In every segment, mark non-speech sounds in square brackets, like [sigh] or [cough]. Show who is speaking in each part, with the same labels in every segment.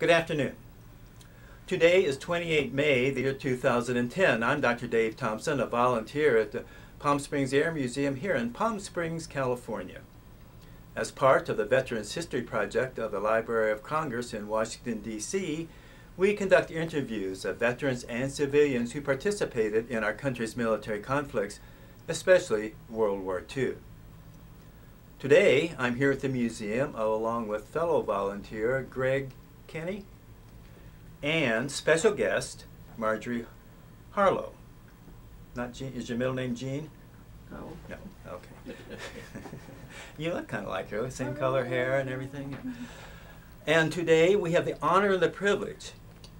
Speaker 1: Good afternoon. Today is 28 May, the year 2010. I'm Dr. Dave Thompson, a volunteer at the Palm Springs Air Museum here in Palm Springs, California. As part of the Veterans History Project of the Library of Congress in Washington, D.C., we conduct interviews of veterans and civilians who participated in our country's military conflicts, especially World War II. Today, I'm here at the museum along with fellow volunteer Greg Kenny and special guest Marjorie Harlow. Not Jean, is your middle name Jean?
Speaker 2: No.
Speaker 1: No, okay. [laughs] you look kind of like her, same color hair and everything. And today we have the honor and the privilege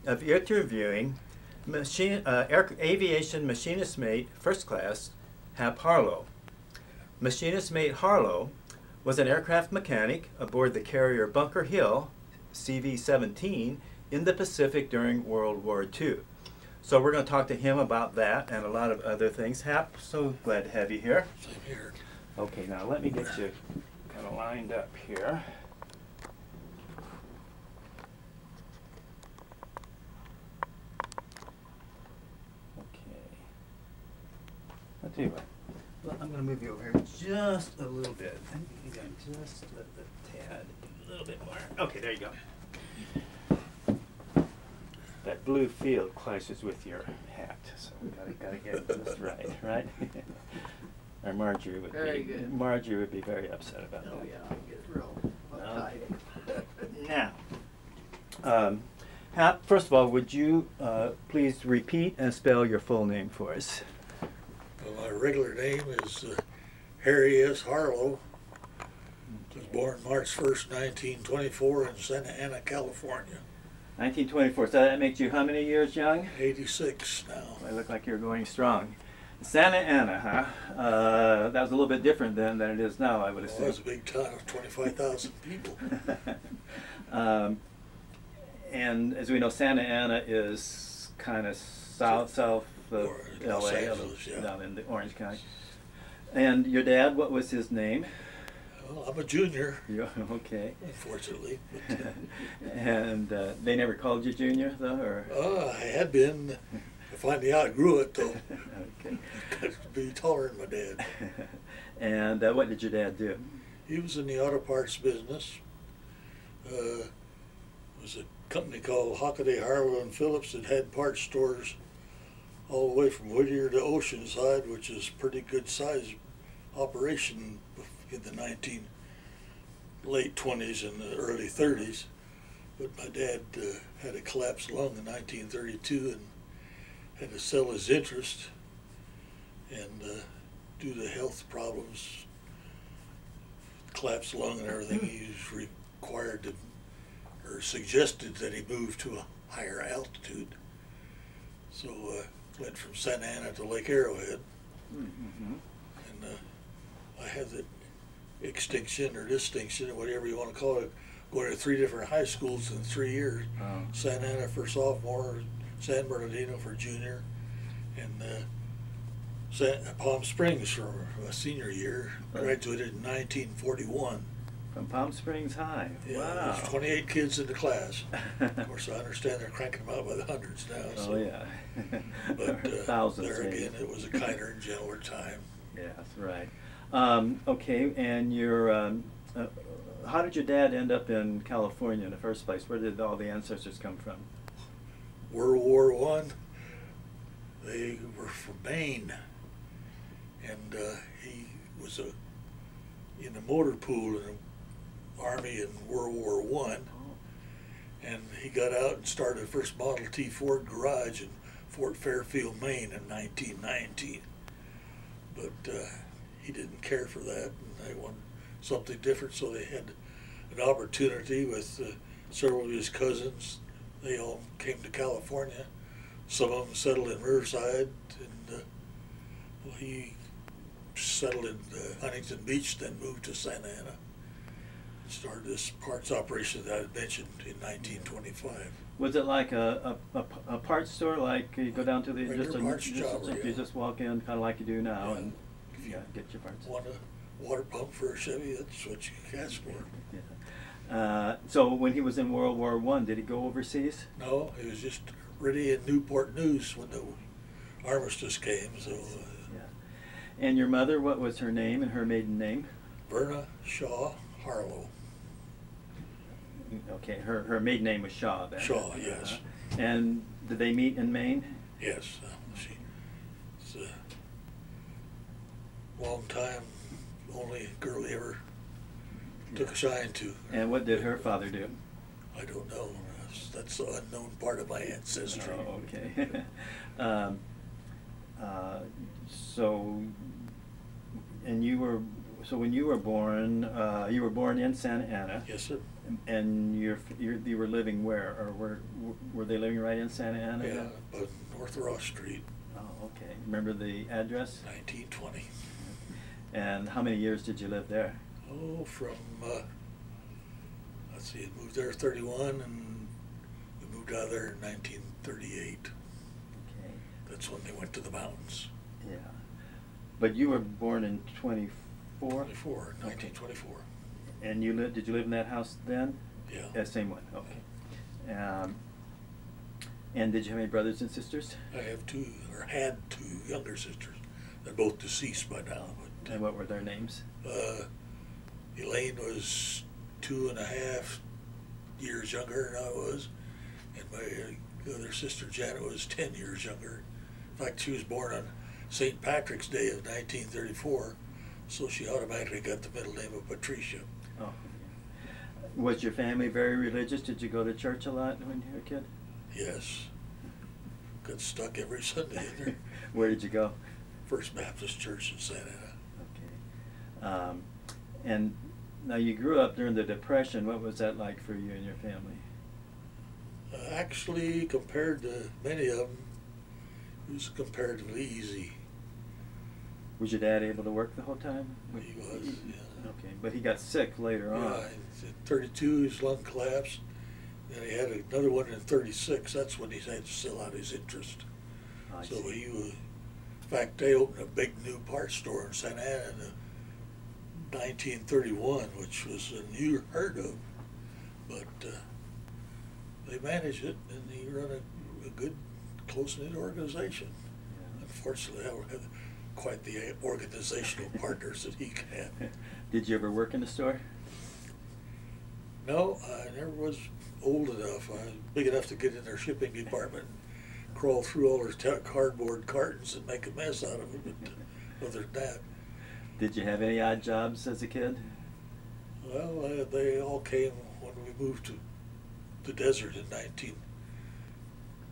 Speaker 1: of interviewing machine, uh, air, aviation machinist mate first class Hap Harlow. Machinist mate Harlow was an aircraft mechanic aboard the carrier Bunker Hill CV-17 in the Pacific during World War II. So we're going to talk to him about that and a lot of other things. Hap, so glad to have you here.
Speaker 3: Same here.
Speaker 1: Okay, now let me get you kind of lined up here. Okay. I'll tell you what. Well, I'm going to move you over here just a little bit. I think got just a, a tad, a little bit more. Okay, there you go. That blue field clashes with your hat, so we gotta, gotta get it just right, [laughs] right? [laughs] Or Marjorie would
Speaker 2: Very
Speaker 1: be,
Speaker 2: good.
Speaker 1: Marjorie would be very upset about that.
Speaker 2: Oh, yeah, I get real uptight.
Speaker 1: Now, um, Hap, first of all, would you uh, please repeat and spell your full name for us?
Speaker 3: Well, my regular name is uh, Harry S. Harlow. Was born March 1st, 1924 in Santa Ana, California.
Speaker 1: 1924. So that makes you how many years young?
Speaker 3: 86 now.
Speaker 1: I look like you're going strong. Santa Ana, huh? Uh, that was a little bit different then than it is now, I would
Speaker 3: Well,
Speaker 1: assume.
Speaker 3: that was a big town of 25,000 [laughs] people.
Speaker 1: um, and as we know, Santa Ana is kind of south south of
Speaker 3: Or
Speaker 1: LA,
Speaker 3: Angeles, yeah.
Speaker 1: down in the Orange County. And your dad, what was his name?
Speaker 3: Well, I'm a junior,
Speaker 1: You, okay.
Speaker 3: unfortunately. But, [laughs]
Speaker 1: and uh, they never called you Junior, though, or
Speaker 3: uh, I had been. I finally outgrew it, though. [laughs]
Speaker 1: okay.
Speaker 3: Got to be taller than my dad. [laughs]
Speaker 1: and uh, what did your dad do?
Speaker 3: He was in the auto parts business. Uh, it was a company called Hockaday, Harlow and Phillips that had parts stores all the way from Whittier to Oceanside, which is pretty good size operation in the 19 late 20s and the early 30s. But my dad uh, had a collapsed lung in 1932 and had to sell his interest. And uh, due to health problems, collapsed lung and everything, he was required to, or suggested that he move to a higher altitude. So uh, went from Santa Ana to Lake Arrowhead,
Speaker 1: Mm-hmm.
Speaker 3: and uh, I had the extinction or distinction, or whatever you want to call it, going to three different high schools in three years.
Speaker 1: Oh.
Speaker 3: Santa Ana for sophomore, San Bernardino for junior, and uh, San, Palm Springs for a senior year. Graduated in 1941.
Speaker 1: From Palm Springs High.
Speaker 3: Yeah,
Speaker 1: wow.
Speaker 3: there's 28 kids in the class. [laughs] of course, I understand they're cranking them out by the hundreds now. So.
Speaker 1: Oh yeah.
Speaker 3: But [laughs] uh,
Speaker 1: Thousands.
Speaker 3: there
Speaker 1: maybe.
Speaker 3: again, it was a kinder and gentler time.
Speaker 1: Yes, right. Um, okay, and your, um, uh, how did your dad end up in California in the first place? Where did all the ancestors come from?
Speaker 3: World War One, they were from Maine, and uh, he was a in the motor pool in the army in World War One, and he got out and started the first Model T Ford garage in Fort Fairfield, Maine, in 1919. But uh, he didn't care for that, and they wanted something different, so they had an opportunity with uh, several of his cousins. They all came to California. Some of them settled in Riverside, and uh, well, he settled in uh, Huntington Beach, then moved to Santa Ana. And started this parts operation that I mentioned in 1925.
Speaker 1: Was it like a, a, a, a parts store, like you go down to the, just a,
Speaker 3: parts
Speaker 1: just,
Speaker 3: job,
Speaker 1: you
Speaker 3: yeah.
Speaker 1: just walk in, kinda like you do now,
Speaker 3: Yeah.
Speaker 1: and,
Speaker 3: If you
Speaker 1: yeah, get your parts?
Speaker 3: Want a water pump for a Chevy? That's what you can ask for.
Speaker 1: Yeah. Uh, so when he was in World War One, did he go overseas?
Speaker 3: No, he was just ready in Newport News when the armistice came. So uh,
Speaker 1: Yeah. And your mother, what was her name and her maiden name?
Speaker 3: Verna Shaw Harlow.
Speaker 1: Okay, her, her maiden name was Shaw then.
Speaker 3: Shaw, yes.
Speaker 1: Uh-huh. And did they meet in Maine?
Speaker 3: Yes, uh, she. It's a long time. Only girl he ever took a shine to.
Speaker 1: And what did her father do?
Speaker 3: I don't know. That's, that's the unknown part of my ancestry.
Speaker 1: Oh, okay. [laughs] um, uh, so, and you were, so when you were born, uh, you were born in Santa Ana.
Speaker 3: Yes, sir.
Speaker 1: And you're, you're, you were living where, or were, were they living right in Santa Ana?
Speaker 3: Yeah, but North Ross Street,
Speaker 1: Oh, okay. Remember the address?
Speaker 3: 1920.
Speaker 1: And how many years did you live there?
Speaker 3: Oh, from, uh, let's see, it moved there 31 and we moved out of there in 1938.
Speaker 1: Okay.
Speaker 3: That's when they went to the mountains.
Speaker 1: Yeah. But you were born in twenty-four?
Speaker 3: 24, 1924.
Speaker 1: And you lived, did you live in that house then?
Speaker 3: Yeah.
Speaker 1: Yeah, same one, okay. Um, and did you have any brothers and sisters?
Speaker 3: I have two, or had two younger sisters. They're both deceased by now.
Speaker 1: And what were their names?
Speaker 3: uh, Elaine was two and a half years younger than I was, and my other sister Janet was ten years younger. In fact, she was born on St. Patrick's Day of 1934, so she automatically got the middle name of Patricia.
Speaker 1: Oh. Was your family very religious? Did you go to church a lot when you were a kid?
Speaker 3: Yes, got stuck every Sunday in there. [laughs]
Speaker 1: Where did you go?
Speaker 3: First Baptist Church in Santa Ana.
Speaker 1: Um, and now you grew up during the Depression. What was that like for you and your family?
Speaker 3: Actually, compared to many of them, it was comparatively easy.
Speaker 1: Was your dad able to work the whole time?
Speaker 3: He was, yeah.
Speaker 1: Okay, but he got sick later on.
Speaker 3: Yeah, in 32, his lung collapsed. Then he had another one in 36. That's when he had to sell out his interest.
Speaker 1: I
Speaker 3: so
Speaker 1: see.
Speaker 3: he was, in fact, they opened a big new parts store in Santa Ana 1931, which was unheard of. But uh, they managed it, and he run a, a good, close-knit organization.
Speaker 1: Yeah.
Speaker 3: Unfortunately, I don't have quite the organizational [laughs] partners that he had. [laughs]
Speaker 1: Did you ever work in the store?
Speaker 3: No, I never was old enough. I was big enough to get in their shipping department, and crawl through all their cardboard cartons and make a mess out of them. But other than that,
Speaker 1: Did you have any odd jobs as a kid?
Speaker 3: well, uh, they all came when we moved to the desert in 19,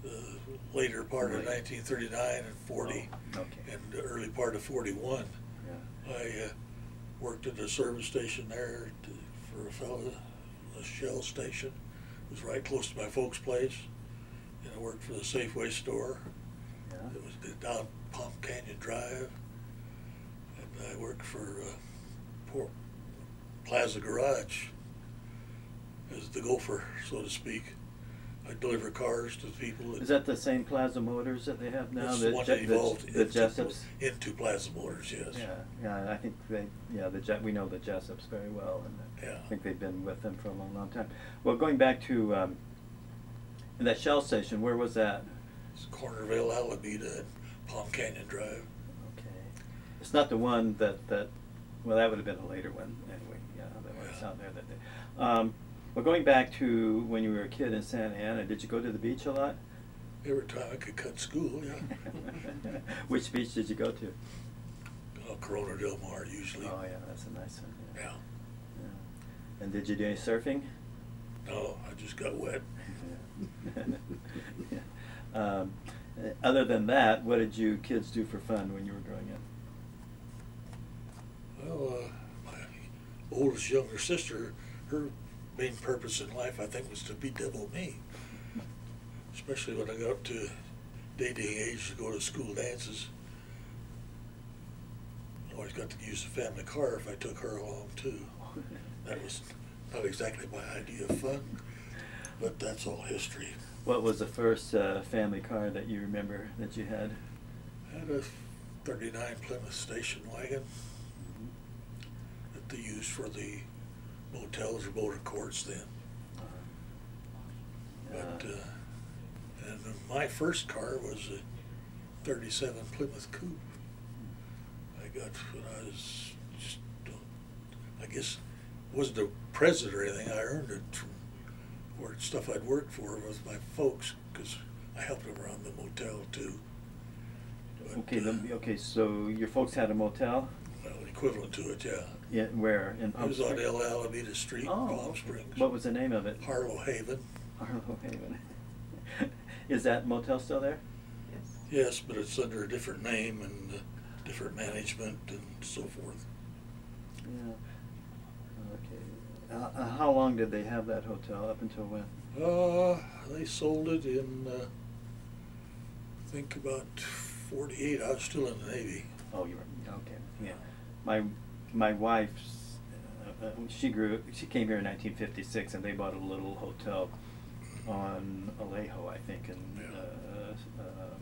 Speaker 3: the later part of 1939 and 40,
Speaker 1: Oh, okay.
Speaker 3: and the early part of 41.
Speaker 1: Yeah.
Speaker 3: I uh, worked at a service station there to, for a fellow, a Shell station. It was right close to my folks' place. And I worked for the Safeway store.
Speaker 1: Yeah.
Speaker 3: It was down Palm Canyon Drive. I worked for uh, Plaza Garage as the gopher, so to speak. I deliver cars to people.
Speaker 1: Is that the same Plaza Motors that they have now?
Speaker 3: That's
Speaker 1: the
Speaker 3: one that evolved
Speaker 1: the, the
Speaker 3: into,
Speaker 1: Jessups.
Speaker 3: into Plaza Motors, yes.
Speaker 1: Yeah, yeah. I think they, yeah, the Je- we know the Jessups very well, and
Speaker 3: Yeah.
Speaker 1: I think they've been with them for a long, long time. Well, going back to um, that Shell station, where was that?
Speaker 3: It's Cornerville, Alameda, and Palm Canyon Drive.
Speaker 1: It's not the one that that. Well, that would have been a later one anyway. Yeah, that was
Speaker 3: Yeah.
Speaker 1: out there that day. Um, well, going back to when you were a kid in Santa Ana, did you go to the beach a lot?
Speaker 3: Every time I could cut school, yeah. [laughs]
Speaker 1: Which beach did you go to?
Speaker 3: Uh, Corona Del Mar usually.
Speaker 1: Oh yeah, that's a nice one.
Speaker 3: Yeah.
Speaker 1: yeah. And did you do any surfing?
Speaker 3: No, I just got wet. [laughs] [laughs]
Speaker 1: Yeah. um, other than that, what did you kids do for fun when you were growing up?
Speaker 3: Well, uh, my oldest younger sister, her main purpose in life, I think, was to bedevil me. Especially when I got up to dating age to go to school dances. I always got to use the family car if I took her along too. That was not exactly my idea of fun, but that's all history.
Speaker 1: What was the first uh, family car that you remember that you had?
Speaker 3: I had a 39 Plymouth station wagon they use for the motels or motor courts then. But,
Speaker 1: Uh,
Speaker 3: uh, and my first car was a thirty-seven Plymouth Coupe. I got when I was just, I guess, wasn't a present or anything. I earned it from or stuff I'd worked for with my folks because I helped them around the motel too. But,
Speaker 1: Okay,
Speaker 3: uh,
Speaker 1: the, okay, so your folks had a motel?
Speaker 3: well, equivalent to it, yeah.
Speaker 1: Yeah, where, in Palm
Speaker 3: It
Speaker 1: Palm
Speaker 3: was on
Speaker 1: Springs?
Speaker 3: El Alameda Street,
Speaker 1: Oh,
Speaker 3: Palm. Springs.
Speaker 1: What was the name of it?
Speaker 3: Harlow Haven.
Speaker 1: Harlow Haven. [laughs] Is that motel still there?
Speaker 2: Yes.
Speaker 3: Yes, but it's under a different name and uh, different management and so forth.
Speaker 1: Yeah. Okay. Uh, uh, how long did they have that hotel? Up until when?
Speaker 3: Uh, they sold it in, uh, I think about forty-eight. I was still in the Navy.
Speaker 1: Oh, you were, okay, yeah. My, my wife's, uh, uh, she grew, she came here in nineteen fifty-six and they bought a little hotel on Alejo, I think, in,
Speaker 3: Yeah.
Speaker 1: uh, um,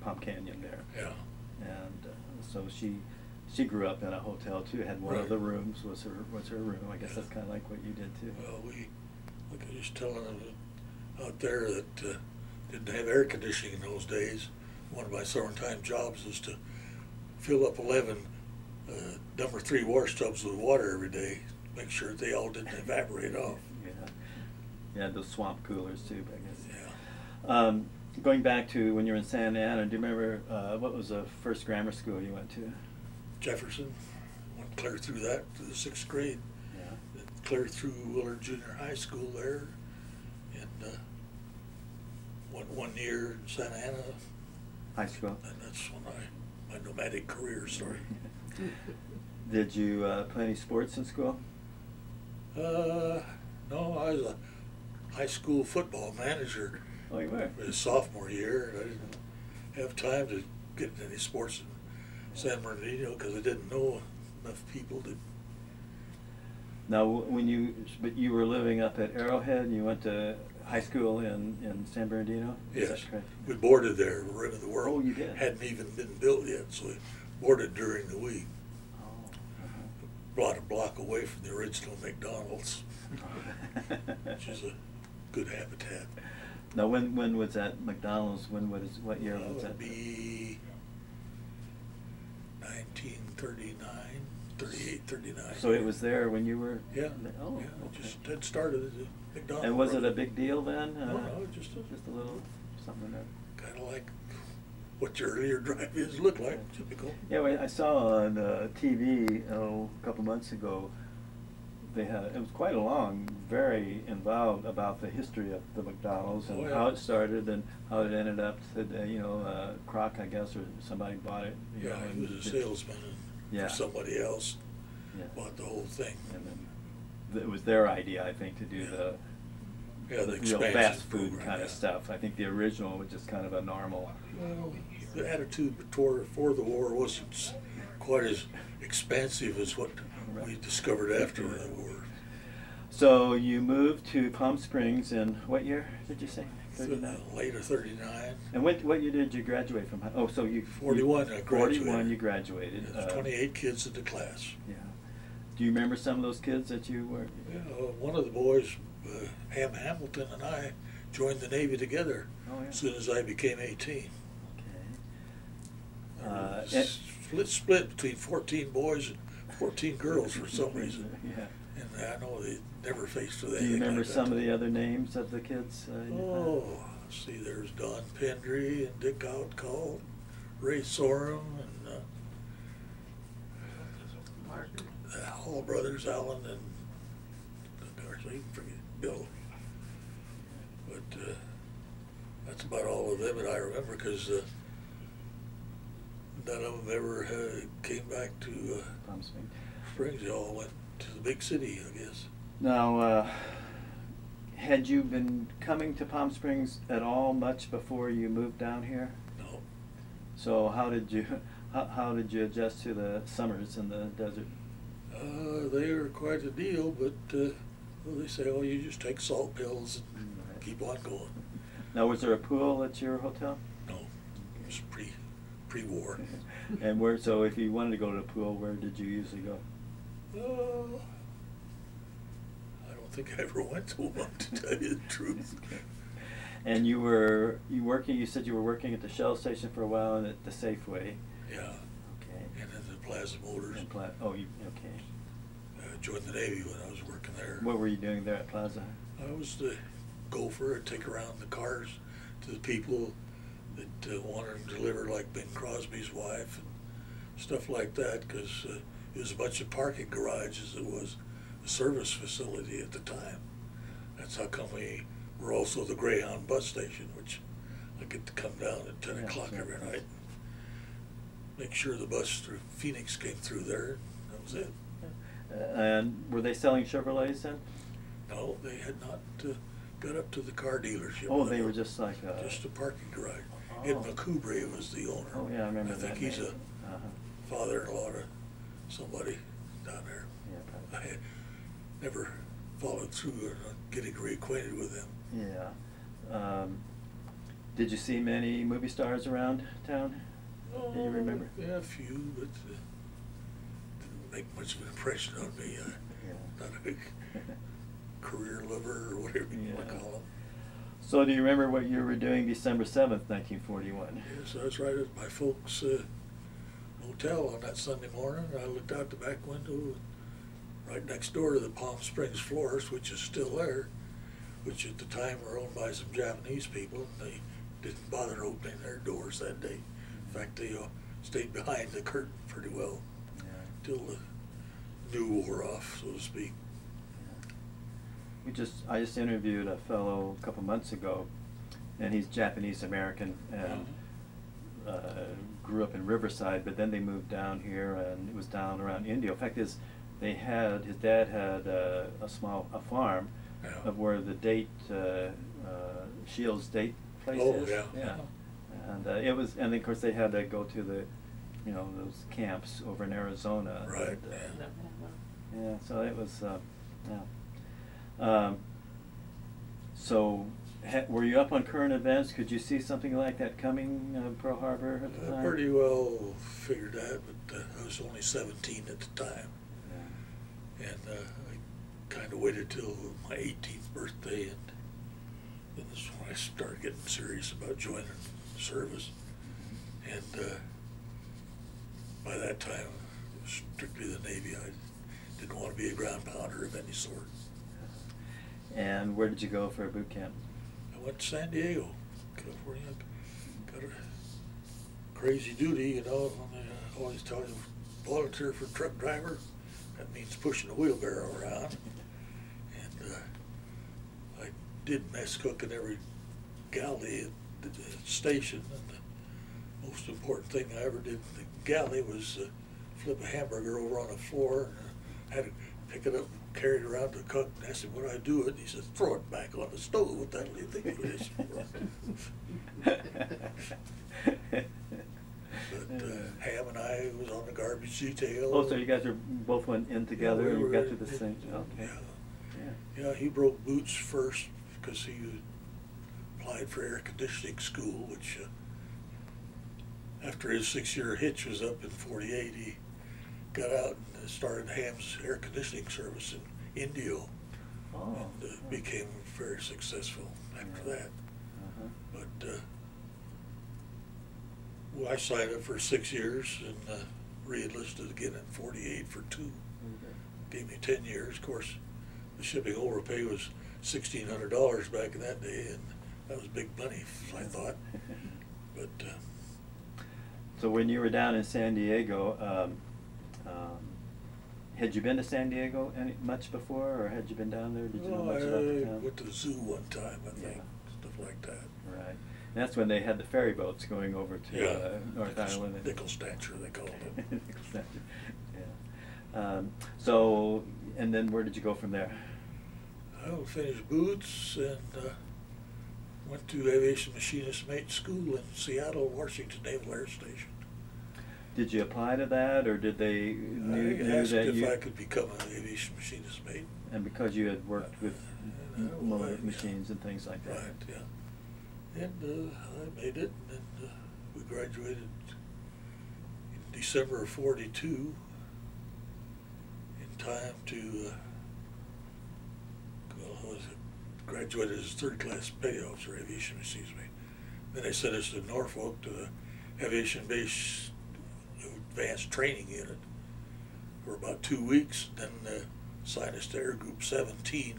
Speaker 1: Palm Canyon there.
Speaker 3: Yeah.
Speaker 1: And uh, so she, she grew up in a hotel too, had one of the rooms was her, was her room. I guess
Speaker 3: Yeah.
Speaker 1: that's kinda like what you did too.
Speaker 3: Well, we, like I was telling them out there that uh, didn't have air conditioning in those days. One of my summertime jobs was to fill up eleven uh, number three wash tubs with water every day, make sure they all didn't evaporate off. [laughs]
Speaker 1: Yeah, yeah, those swamp coolers too, I guess.
Speaker 3: Yeah.
Speaker 1: Um, going back to when you were in Santa Ana, do you remember, uh, what was the first grammar school you went to?
Speaker 3: Jefferson, went clear through that to the sixth grade.
Speaker 1: Yeah.
Speaker 3: Clear through Willard Junior High School there, and uh, one one year in Santa Ana,
Speaker 1: High school?
Speaker 3: and that's when I my nomadic career started. [laughs]
Speaker 1: Did you, uh, play any sports in school?
Speaker 3: Uh, no, I was a high school football manager
Speaker 1: Oh, you were?
Speaker 3: his sophomore year, I didn't have time to get into any sports in San Bernardino because I didn't know enough people to.
Speaker 1: Now, when you, but you were living up at Arrowhead and you went to high school in, in San Bernardino?
Speaker 3: Yes, we boarded there. Rim of the World
Speaker 1: Oh, you did?
Speaker 3: hadn't even been built yet, so we boarded during the week.
Speaker 1: Oh, uh-huh.
Speaker 3: About a block away from the original McDonald's, [laughs] which is a good habitat.
Speaker 1: Now, when, when was that McDonald's, when was, what year was
Speaker 3: That be 1939, 38, 39.
Speaker 1: So it was there when you were?
Speaker 3: Yeah,
Speaker 1: Oh,
Speaker 3: yeah,
Speaker 1: okay.
Speaker 3: it just had started as a McDonald's.
Speaker 1: And was it a big deal then?
Speaker 3: No,
Speaker 1: Uh,
Speaker 3: no, just a-
Speaker 1: Just a little, something that.
Speaker 3: Kind of like what your earlier drive is look like, typical.
Speaker 1: Yeah, well, I saw on uh, TV oh, a couple months ago. They had it was quite a long, very involved about the history of the McDonald's and
Speaker 3: Oh, yeah.
Speaker 1: how it started and how it ended up. Uh, you know, uh, Kroc, I guess, or somebody bought it.
Speaker 3: Yeah,
Speaker 1: know,
Speaker 3: he was a salesman and
Speaker 1: Yeah.
Speaker 3: somebody else,
Speaker 1: Yeah.
Speaker 3: bought the whole thing.
Speaker 1: And then it was their idea, I think, to do
Speaker 3: Yeah.
Speaker 1: the
Speaker 3: Yeah, the
Speaker 1: real fast food
Speaker 3: program,
Speaker 1: kind
Speaker 3: yeah.
Speaker 1: of stuff. I think the original was just kind of a normal.
Speaker 3: Well, the attitude before for the war wasn't quite as expansive as what we discovered after the war.
Speaker 1: So you moved to Palm Springs in what year did you say? 39.
Speaker 3: Later, 39.
Speaker 1: And what, what year did you graduate from? Oh, so you
Speaker 3: 41.
Speaker 1: You, I
Speaker 3: graduated.
Speaker 1: 41. You graduated. Uh,
Speaker 3: 28 kids in the class.
Speaker 1: Yeah. Do you remember some of those kids that you were?
Speaker 3: Yeah, uh, one of the boys, uh, Ham Hamilton, and I joined the Navy together
Speaker 1: oh, yeah.
Speaker 3: as soon as I became
Speaker 1: 18. Uh,
Speaker 3: Split, split between fourteen boys and fourteen girls for some reason. [laughs]
Speaker 1: Yeah.
Speaker 3: And I know they never faced with
Speaker 1: Do you remember
Speaker 3: like
Speaker 1: some of the other names of the kids? uh?
Speaker 3: Oh, see, there's Don Pendry and Dick Outcall, Ray Sorum, and uh, the Hall brothers, Alan and of course, I even forget Bill. But uh, that's about all of them that I remember because uh, none of them ever uh, came back to uh,
Speaker 1: Palm Springs.
Speaker 3: Springs. They all went to the big city, I guess.
Speaker 1: Now, uh, had you been coming to Palm Springs at all much before you moved down here?
Speaker 3: No,
Speaker 1: So how did you [laughs] how, how did you adjust to the summers in the desert?
Speaker 3: uh, they were quite a deal, but uh, well, they say, oh, you just take salt pills and
Speaker 1: Right.
Speaker 3: keep on going.
Speaker 1: Now, was there a pool at your hotel?
Speaker 3: No, it was pre pre-war. [laughs]
Speaker 1: and where? So, if you wanted to go to the pool, where did you usually go?
Speaker 3: Uh, I don't think I ever went to one, to tell you the [laughs] truth.
Speaker 1: And you were you working? You said you were working at the Shell station for a while and at the Safeway.
Speaker 3: Yeah,
Speaker 1: Okay.
Speaker 3: and then the Plaza Motors.
Speaker 1: And Pla- oh, you okay?
Speaker 3: I joined the Navy when I was working there.
Speaker 1: What were you doing there at Plaza?
Speaker 3: I was the gopher, I'd take around the cars to the people that uh, wanted them delivered, like Bing Crosby's wife and stuff like that, because uh, it was a bunch of parking garages. It was a service facility at the time. That's how come we were also the Greyhound bus station, which I get to come down at ten
Speaker 1: Yeah,
Speaker 3: o'clock every night. and Make sure the bus through Phoenix came through there. That was it.
Speaker 1: And were they selling Chevrolets then?
Speaker 3: No, they had not uh, got up to the car dealership.
Speaker 1: Oh, they were just like a.
Speaker 3: Just a parking garage. Ed
Speaker 1: Oh.
Speaker 3: Was the owner.
Speaker 1: Oh yeah, I remember
Speaker 3: I
Speaker 1: that.
Speaker 3: think he's
Speaker 1: name.
Speaker 3: a
Speaker 1: Uh-huh.
Speaker 3: father-in-law to somebody down there.
Speaker 1: Yeah,
Speaker 3: I had never followed through on getting reacquainted with him.
Speaker 1: Yeah. Um, did you see many movie stars around town? Do you remember?
Speaker 3: Oh, Yeah, a few, but uh, didn't make much of an impression on me. I, [laughs]
Speaker 1: Yeah.
Speaker 3: Not a [laughs] career lover or whatever you want to
Speaker 1: Yeah.
Speaker 3: call him.
Speaker 1: So do you remember what you were doing December seventh, nineteen forty-one?
Speaker 3: Yes, I was right at my folks' uh, motel on that Sunday morning. I looked out the back window, right next door to the Palm Springs Florist, which is still there, which at the time were owned by some Japanese people. And they didn't bother opening their doors that day. In fact, they uh, stayed behind the curtain pretty well till the new wore off, so to speak.
Speaker 1: We just, I just interviewed a fellow a couple months ago, and he's Japanese American and uh, grew up in Riverside, but then they moved down here, and it was down around Indio. In fact, his they had his dad had uh, a small a farm
Speaker 3: Yeah.
Speaker 1: of where the date uh, uh, Shields date place
Speaker 3: Oh,
Speaker 1: is.
Speaker 3: yeah.
Speaker 1: yeah. And uh, it was, and of course they had to go to the, you know, those camps over in Arizona.
Speaker 3: Right,
Speaker 1: and, uh,
Speaker 3: yeah.
Speaker 1: yeah, so it was, uh, yeah. Um, so, ha- were you up on current events? Could you see something like that coming, uh, Pearl Harbor at the
Speaker 3: I
Speaker 1: time?
Speaker 3: pretty well figured that, but uh, I was only 17 at the time.
Speaker 1: Yeah.
Speaker 3: And uh, I kind of waited till my 18th birthday, and then this is when I started getting serious about joining the service. And uh, by that time, strictly the Navy. I didn't want to be a ground pounder of any sort.
Speaker 1: And where did you go for a boot camp?
Speaker 3: I went to San Diego, California. Got a crazy duty, you know. and They always tell you volunteer for truck driver. That means pushing a wheelbarrow around. And uh, I did mess cooking every galley at the station. And the most important thing I ever did in the galley was uh, flip a hamburger over on the floor. And I had to pick it up, carry it around to the cook, and ask him what I do it. He says, "Throw it back on the stove. What the hell do you think it is for?" But uh, Ham and I was on the garbage detail.
Speaker 1: Oh, so you guys are both went in together
Speaker 3: we
Speaker 1: and you got to the same, okay.
Speaker 3: Yeah.
Speaker 1: Yeah.
Speaker 3: Yeah, he broke boots first because he applied for air conditioning school, which uh, after his six-year hitch was up in '48, he got out and started Ham's air conditioning service in Indio,
Speaker 1: Oh.
Speaker 3: and uh, became very successful after
Speaker 1: Yeah.
Speaker 3: that.
Speaker 1: Uh-huh.
Speaker 3: But uh, well, I signed up for six years and uh, re-enlisted again in '48 for two. Gave me ten years. Of course, the shipping overpay was sixteen hundred dollars back in that day, and that was big money, I thought. [laughs] But uh,
Speaker 1: So when you were down in San Diego, um, um, had you been to San Diego any, much before, or had you been down there? Did you know much about the town?
Speaker 3: I went to the zoo one time, I think,
Speaker 1: Yeah.
Speaker 3: stuff like that.
Speaker 1: Right. And that's when they had the ferry boats going over to
Speaker 3: Yeah,
Speaker 1: uh, North
Speaker 3: Nichols-
Speaker 1: Island. and-
Speaker 3: Nickel Snatcher, they called it. [laughs]
Speaker 1: Nickel Snatcher, yeah. Um, so, and then where did you go from there?
Speaker 3: I finished boots and uh, went to aviation machinist mate school in Seattle, Washington Naval Air Station.
Speaker 1: Did you apply to that, or did they knew,
Speaker 3: I
Speaker 1: knew
Speaker 3: asked
Speaker 1: that
Speaker 3: if
Speaker 1: you?
Speaker 3: I could become an aviation machinist mate.
Speaker 1: And because you had worked with
Speaker 3: Uh,
Speaker 1: m-
Speaker 3: well,
Speaker 1: motor
Speaker 3: yeah.
Speaker 1: machines and things like that.
Speaker 3: Right, yeah. And uh, I made it, and uh, we graduated in December of '42 in time to uh, well, I graduated as third class petty officer aviation, excuse me. Then they sent us to Norfolk to the aviation base advanced training unit for about two weeks. Then uh, assigned us to Air Group 17,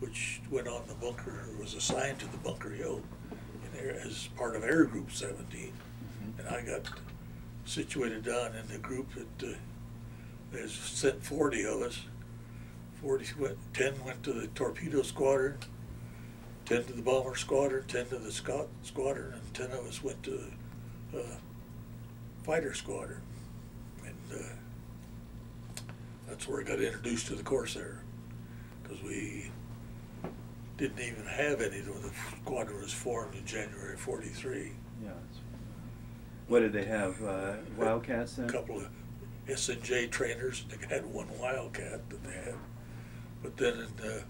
Speaker 3: which went on the bunker, was assigned to the Bunker Hill in air, as part of Air Group 17.
Speaker 1: Mhm.
Speaker 3: And I got situated down in the group that uh, there's sent 40 of us. 40 went, 10 went to the torpedo squadron, 10 to the bomber squadron, 10 to the scout squadron, and 10 of us went to uh, fighter squadron. And uh, that's where I got introduced to the Corsair because we didn't even have any when the squadron was formed in January 43.
Speaker 1: Yeah. What did they have, uh, Wildcats then?
Speaker 3: A couple of SNJ trainers. They had one Wildcat that they had. But then in, uh,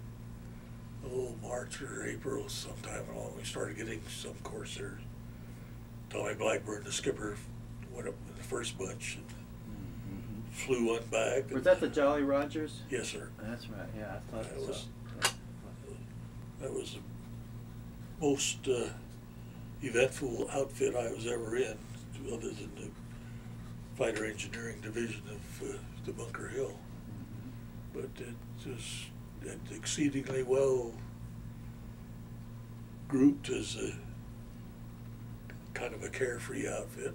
Speaker 3: oh, March or April sometime along, we started getting some Corsairs. Tommy Blackburn, the skipper, went up in the first bunch and
Speaker 1: Mhm.
Speaker 3: flew on back.
Speaker 1: Was that the Jolly Rogers?
Speaker 3: Yes, sir.
Speaker 1: That's right, yeah, I thought
Speaker 3: That
Speaker 1: so.
Speaker 3: was- That was the most uh, eventful outfit I was ever in, other than the fighter engineering division of uh, the Bunker Hill.
Speaker 1: Mhm.
Speaker 3: But it was it's exceedingly well grouped as a kind of a carefree outfit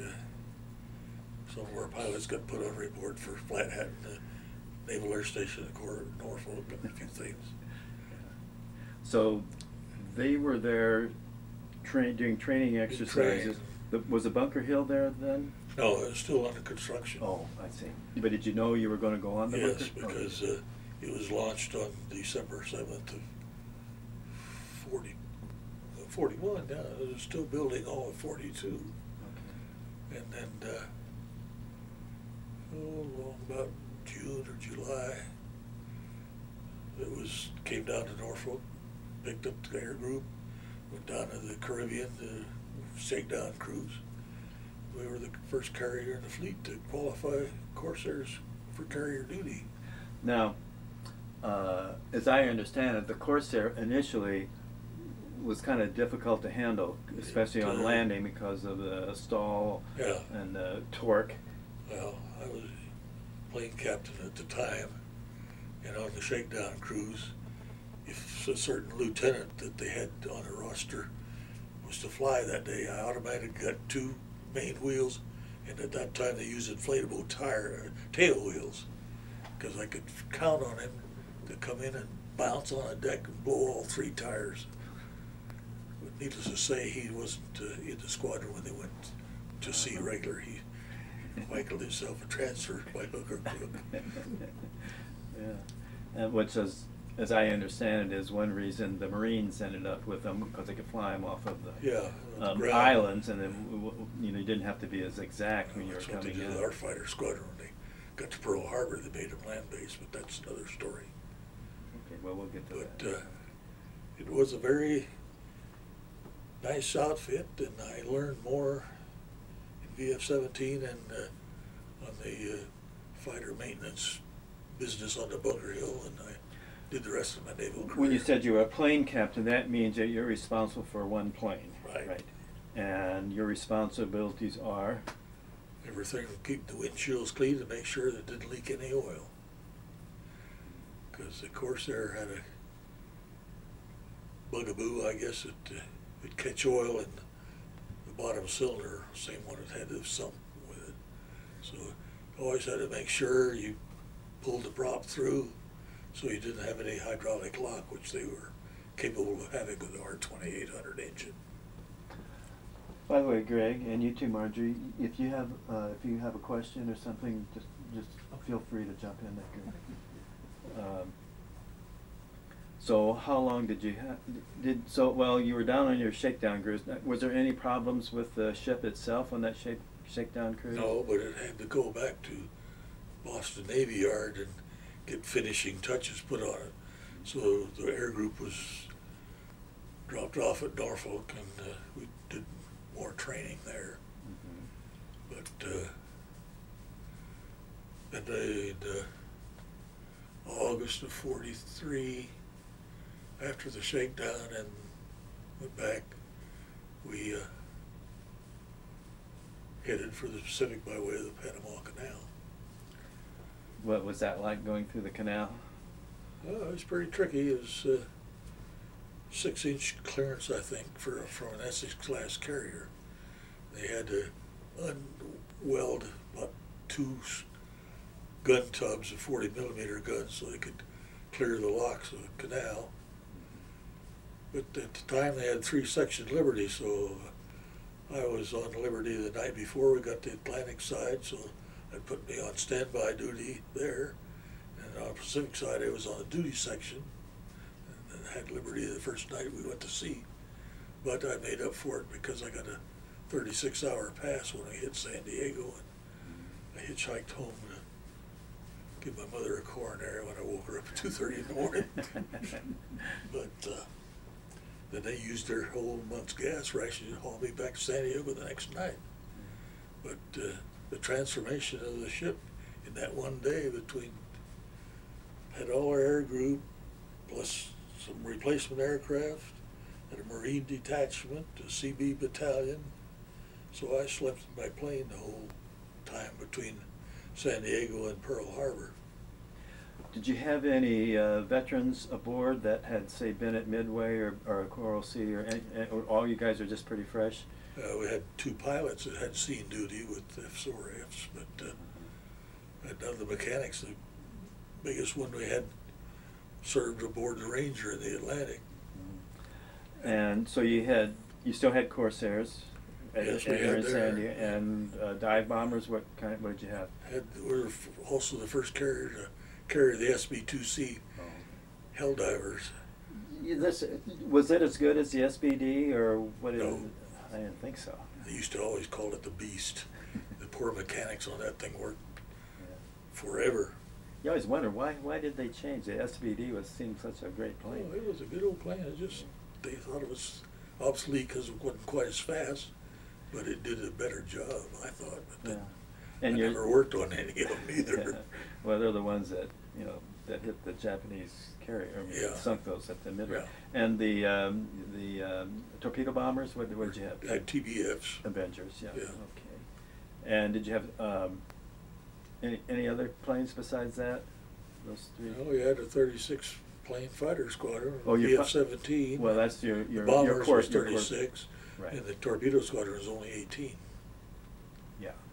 Speaker 3: uh, some of our pilots got put on report for Flat Hat the Naval Air Station in Cor- Norfolk and a few things.
Speaker 1: So they were there train, doing training exercises. The, was the Bunker Hill there then?
Speaker 3: No, it's still under construction.
Speaker 1: Oh, I see. But did you know you were going to go on the
Speaker 3: yes,
Speaker 1: Bunker?
Speaker 3: because oh. uh, it was launched on December 7th of 40, 41. Now, it was still building all of
Speaker 1: 42.
Speaker 3: And then, uh, oh, about June or July, it was, came down to Norfolk, picked up the air group, went down to the Caribbean, the shakedown cruise. We were the first carrier in the fleet to qualify Corsairs for carrier duty.
Speaker 1: Now, uh, as I understand it, the Corsair initially was kind of difficult to handle, especially on landing because of the stall
Speaker 3: Yeah.
Speaker 1: and the torque.
Speaker 3: Well, I was plane captain at the time, and on the shakedown cruise, if a certain lieutenant that they had on the roster was to fly that day, I automatically got two main wheels, and at that time they used inflatable tire uh, tail wheels, because I could count on him to come in and bounce on a deck and blow all three tires. But needless to say, he wasn't uh, in the squadron when they went to sea regular. He Michael himself a transfer by hook or crook.
Speaker 1: Yeah, and which is, as I understand it, is one reason the Marines ended up with them, because they could fly them off of the
Speaker 3: Yeah,
Speaker 1: um,
Speaker 3: ground.
Speaker 1: islands, and then, you know, you didn't have to be as exact when you were
Speaker 3: That's what they
Speaker 1: coming
Speaker 3: did
Speaker 1: in.
Speaker 3: with our fighter squadron when they got to Pearl Harbor. They made them land base, but that's another story.
Speaker 1: Okay, well, we'll get to
Speaker 3: But
Speaker 1: that.
Speaker 3: uh, it was a very nice outfit, and I learned more in VF-17 and uh, on the uh, fighter maintenance business on the Bunker Hill, and I did the rest of my naval career.
Speaker 1: When you said you were a plane captain, that means that you're responsible for one plane.
Speaker 3: Right. Right.
Speaker 1: And your responsibilities are,
Speaker 3: everything to keep the windshields clean to make sure that it didn't leak any oil. Because the Corsair had a bugaboo, I guess, it uh, would catch oil in the bottom cylinder, same one it had to sump with it. So always had to make sure you pulled the prop through so you didn't have any hydraulic lock, which they were capable of having with the R2800 engine.
Speaker 1: by the way, Greg, and you too, Marjorie, if you have, uh, if you have a question or something, just, just feel free to jump in there. Um, So how long did you have, did, so, well, you were down on your shakedown cruise, Uh, was there any problems with the ship itself on that shake, shakedown cruise?
Speaker 3: No, but it had to go back to Boston Navy Yard and get finishing touches put on it. So the air group was dropped off at Norfolk and uh, we did more training there.
Speaker 1: Mhm.
Speaker 3: But uh, then they'd uh, August of forty-three, after the shakedown and went back, we, uh, headed for the Pacific by way of the Panama Canal.
Speaker 1: What was that like going through the canal?
Speaker 3: Uh, it was pretty tricky. It was uh, six inch clearance, I think, for from an Essex class carrier. They had to unweld about two gun tubs of 40 millimeter guns so they could clear the locks of the canal. But at the time they had three section Liberty, so I was on Liberty the night before we got the Atlantic side, so that put me on standby duty there. And on the Pacific side, I was on the duty section and then had Liberty the first night we went to sea. But I made up for it because I got a 36 hour pass when I hit San Diego and I hitchhiked home to give my mother a coronary when I woke her up at 2.30 in the morning. [laughs] but uh, then they used their whole month's gas ration to haul me back to San Diego the next night. But uh, the transformation of the ship in that one day between had all our air group plus some replacement aircraft and a Marine detachment, a CB battalion. So I slept in my plane the whole time between San Diego and Pearl Harbor.
Speaker 1: Did you have any uh, veterans aboard that had, say, been at Midway or, or Coral Sea, or, any, or all you guys are just pretty fresh?
Speaker 3: Uh, we had two pilots that had seen duty with F-4Fs, but uh, and none of the mechanics. The biggest one we had served aboard the Ranger in the Atlantic.
Speaker 1: And so you had, you still had Corsairs? at-
Speaker 3: Yes, we had there.
Speaker 1: Diego, And uh, dive bombers, what kind, what did you have?
Speaker 3: Had we were also the first carrier to carry the SB-2C Hell divers.
Speaker 1: This, was it as good as the SBD, or what?
Speaker 3: No.
Speaker 1: I didn't think so.
Speaker 3: They used to always call it the Beast. The poor mechanics on that thing worked forever.
Speaker 1: You always wonder, why, why did they change? The SBD was, seemed such a great oh, plane.
Speaker 3: Oh, it was a good old plane. It just they thought it was obsolete because it wasn't quite as fast, but it did a better job, I thought. But
Speaker 1: Yeah. And
Speaker 3: I
Speaker 1: you're-
Speaker 3: never worked on any of them either. [laughs]
Speaker 1: Well, they're the ones that, you know, that hit the Japanese carrier, I mean,
Speaker 3: Yeah.
Speaker 1: sunk those at the midway.
Speaker 3: Yeah.
Speaker 1: And the, um, the, um, torpedo bombers, what, what did you have?
Speaker 3: I had TBFs.
Speaker 1: Avengers, yeah,
Speaker 3: Yeah.
Speaker 1: okay. And did you have, um, any, any other planes besides that? Those three?
Speaker 3: Well, we had a 36 plane fighter squadron,
Speaker 1: Oh, your fi-
Speaker 3: VF-17.
Speaker 1: Well, that's your,
Speaker 3: the
Speaker 1: your, your
Speaker 3: bombers
Speaker 1: course,
Speaker 3: was
Speaker 1: your course.
Speaker 3: 36,
Speaker 1: Right.
Speaker 3: and the torpedo squadron was only 18.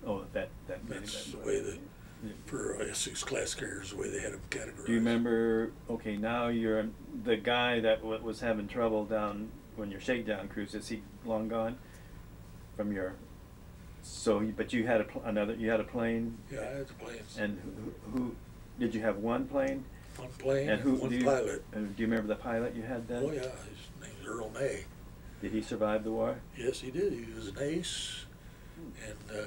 Speaker 1: Oh, that, that. made
Speaker 3: That's
Speaker 1: that-
Speaker 3: the way that
Speaker 1: Yeah.
Speaker 3: for Essex class carriers, the way they had them categorized.
Speaker 1: Do you remember, okay, now you're, the guy that wa- was having trouble down, when your shakedown cruise, is he long gone? From your, so, you- but you had a, pl- another, you had a plane?
Speaker 3: Yeah, I had the planes.
Speaker 1: And who, who, did you have one plane?
Speaker 3: one plane
Speaker 1: And who,
Speaker 3: one
Speaker 1: do you,
Speaker 3: pilot.
Speaker 1: and do you remember the pilot you had then?
Speaker 3: Oh yeah, his name's Earl May.
Speaker 1: Did he survive the war?
Speaker 3: Yes, he did. He was an ace, and uh,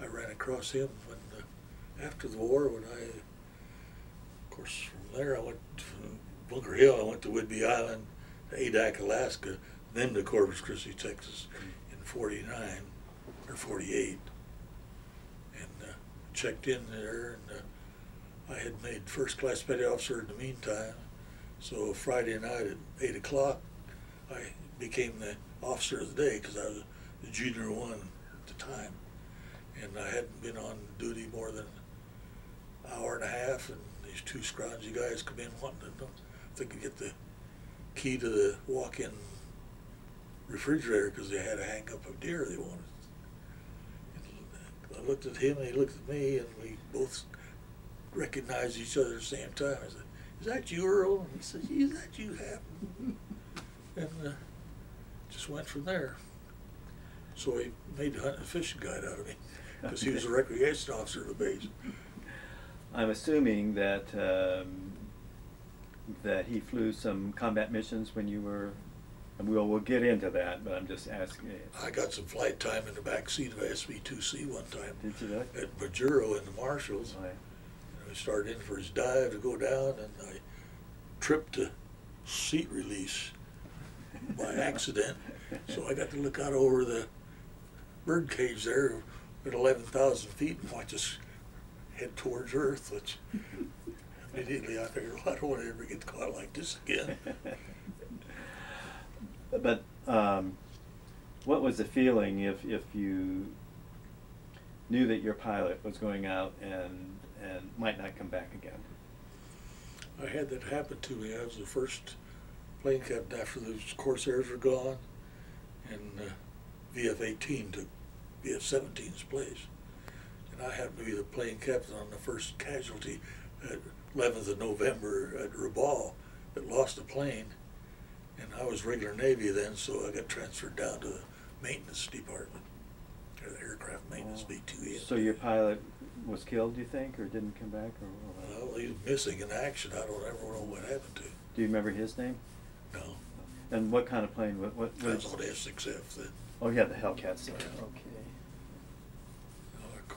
Speaker 3: I ran across him when uh, after the war. When I, of course, from there I went to Bunker Hill. I went to Whidbey Island, to Adak, Alaska, then to Corpus Christi, Texas, in '49 or '48, and uh, checked in there. And uh, I had made first class petty officer in the meantime. So Friday night at eight o'clock, I became the officer of the day because I was the junior one at the time, and I hadn't been on duty more than an hour and a half. And these two scroungy guys come in wanting to know if they could get the key to the walk-in refrigerator because they had a hang up of deer they wanted. And I looked at him and he looked at me, and we both recognized each other at the same time. I said, "Is that you, Earl?" And he said, "Is that you, Hap?" [laughs] and uh, just went from there. So he made the hunting and fishing guide out of me because he was a recreation officer of the base.
Speaker 1: I'm assuming that, um, that he flew some combat missions when you were, and we'll, we'll get into that, but I'm just asking.
Speaker 3: I got some flight time in the back seat of a SB-2C one time
Speaker 1: Did you really?
Speaker 3: at Majuro in the Marshalls. And I started in for his dive to go down, and I tripped to seat release by accident. [laughs] So I got to look out over the bird cage there at 11,000 feet and watch us head towards Earth, which Immediately I figured, well, I don't want to ever get caught like this again. [laughs]
Speaker 1: But, um, what was the feeling if, if you knew that your pilot was going out and, and might not come back again?
Speaker 3: I had that happen to me. I was the first plane captain after those Corsairs were gone, and uh, VF-18 took VF-17's place. And I happened to be the plane captain on the first casualty at 11th of November at Rabaul that lost a plane. And I was regular Navy then, so I got transferred down to the maintenance department, or the aircraft maintenance
Speaker 1: Oh.
Speaker 3: B2E.
Speaker 1: So your pilot was killed, do you think, or didn't come back, or?
Speaker 3: Well, he was missing in action. I don't ever know what happened to him.
Speaker 1: Do you remember his name?
Speaker 3: No.
Speaker 1: And what kind of plane, what, what? Which-
Speaker 3: was on F-6F then.
Speaker 1: Oh, yeah, the Hellcats, there,
Speaker 3: Yeah.
Speaker 1: okay.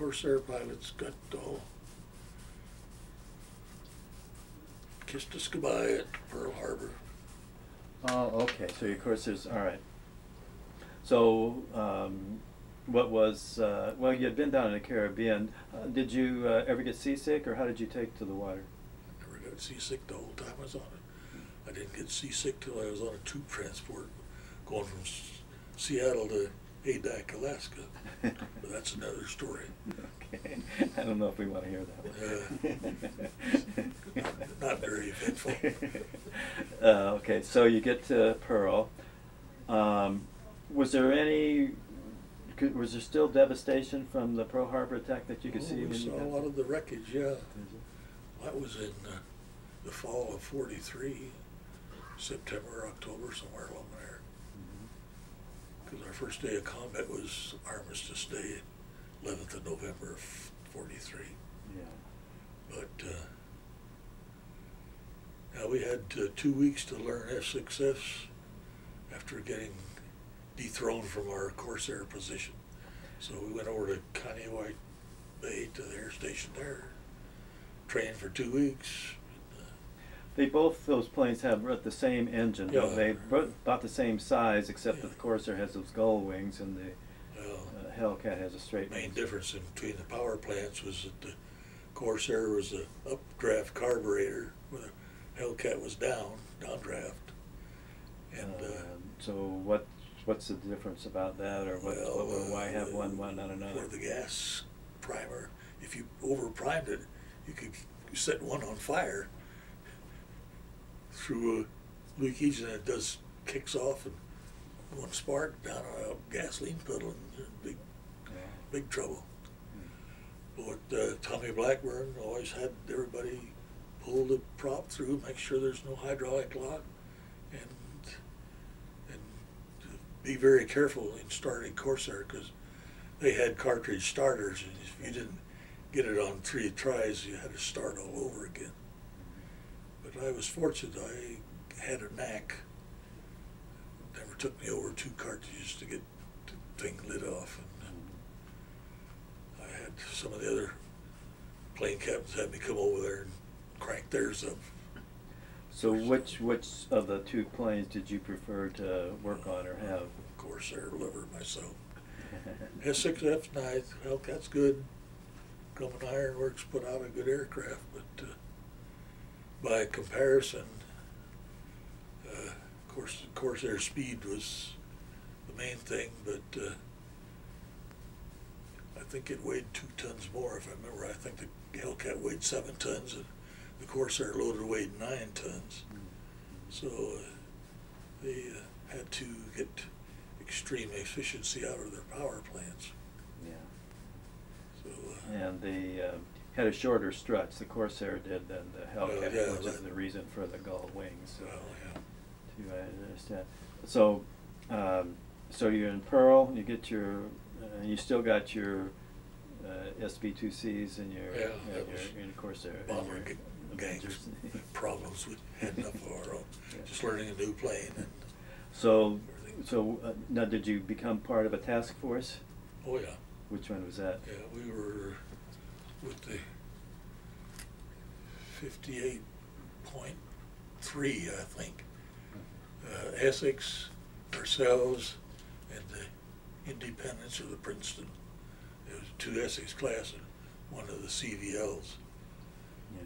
Speaker 3: Corsair pilots got all kissed us goodbye at Pearl Harbor.
Speaker 1: Oh, okay, so your Corsairs, all right. So, um, what was, uh, well, you had been down in the Caribbean. Uh, did you uh, ever get seasick, or how did you take to the water?
Speaker 3: I Never got seasick the whole time I was on it. I didn't get seasick till I was on a troop transport going from S- Seattle to Adak, Alaska. But that's another story.
Speaker 1: Okay, [laughs] I don't know if we want to hear that one.
Speaker 3: Not- not very eventful. [laughs]
Speaker 1: Uh, okay, so you get to Pearl. Um, was there any, could- was there still devastation from the Pearl Harbor attack that you could
Speaker 3: Oh,
Speaker 1: see?
Speaker 3: we saw a lot of the wreckage, yeah. That was in uh, the fall of '43, September, October, somewhere along? Because our first day of combat was Armistice Day, 11th of November of '43.
Speaker 1: Yeah.
Speaker 3: But uh, now we had uh, two weeks to learn F6Fs after getting dethroned from our Corsair position. So we went over to Kaneohe Bay to the air station there, trained for two weeks.
Speaker 1: They both, those planes have the same engine,
Speaker 3: Yeah.
Speaker 1: they? Bo- About the same size, except that the Corsair has those gull wings and the
Speaker 3: well,
Speaker 1: uh, Hellcat has a straight
Speaker 3: main
Speaker 1: wings.
Speaker 3: difference in between the power plants was that the Corsair was a updraft carburetor, where the Hellcat was down, downdraft. And uh,
Speaker 1: Um, So what, what's the difference about that, or what,
Speaker 3: well,
Speaker 1: what- why have
Speaker 3: uh,
Speaker 1: one, one, not another?
Speaker 3: Where the gas primer, if you over primed it, you could set one on fire through a leakage, and it does kicks off and one spark down a gasoline puddle, and uh, big big trouble. Hmm. But uh, Tommy Blackburn always had everybody pull the prop through, make sure there's no hydraulic lock, and and be very careful in starting Corsair because they had cartridge starters, and if you didn't get it on three tries, you had to start all over again. But I was fortunate; I had a knack. Never took me over two cartridges to get the thing lit off, and. I had some of the other plane captains had me come over there and crank theirs up.
Speaker 1: So which, which of the two planes did you prefer to work on or have?
Speaker 3: Corsair liver myself. F6F's [laughs] nice. Hellcat's good. Grumman Iron Works put out a good aircraft, but uh, by comparison, uh, of course, Corsair speed was the main thing, but uh, I think it weighed two tons more, if I remember. I think the Hellcat weighed seven tons, and the Corsair loader weighed nine tons. So uh, they uh, had to get extreme efficiency out of their power plants.
Speaker 1: Yeah.
Speaker 3: So uh,
Speaker 1: And they um, had a shorter struts, the Corsair did, than the Hellcat,
Speaker 3: yeah,
Speaker 1: which is the reason for the gull wings. so-
Speaker 3: well, yeah.
Speaker 1: To I understand. So, um, so you're in Pearl, you get your, uh, you still got your uh, SB2Cs and your,
Speaker 3: Yeah,
Speaker 1: and your,
Speaker 3: was
Speaker 1: and of course, and
Speaker 3: bomber
Speaker 1: your
Speaker 3: gangs problems. with had enough of our own.
Speaker 1: Yeah.
Speaker 3: Just learning a new plane and
Speaker 1: So,
Speaker 3: everything.
Speaker 1: so uh, now did you become part of a task force?
Speaker 3: Oh yeah,
Speaker 1: Which one was that?
Speaker 3: yeah. We were with the fifty-eight point three, I think. Uh, Essex, ourselves, and the Independence or the Princeton. There was two Essex class and one of the CVLs.
Speaker 1: Yeah.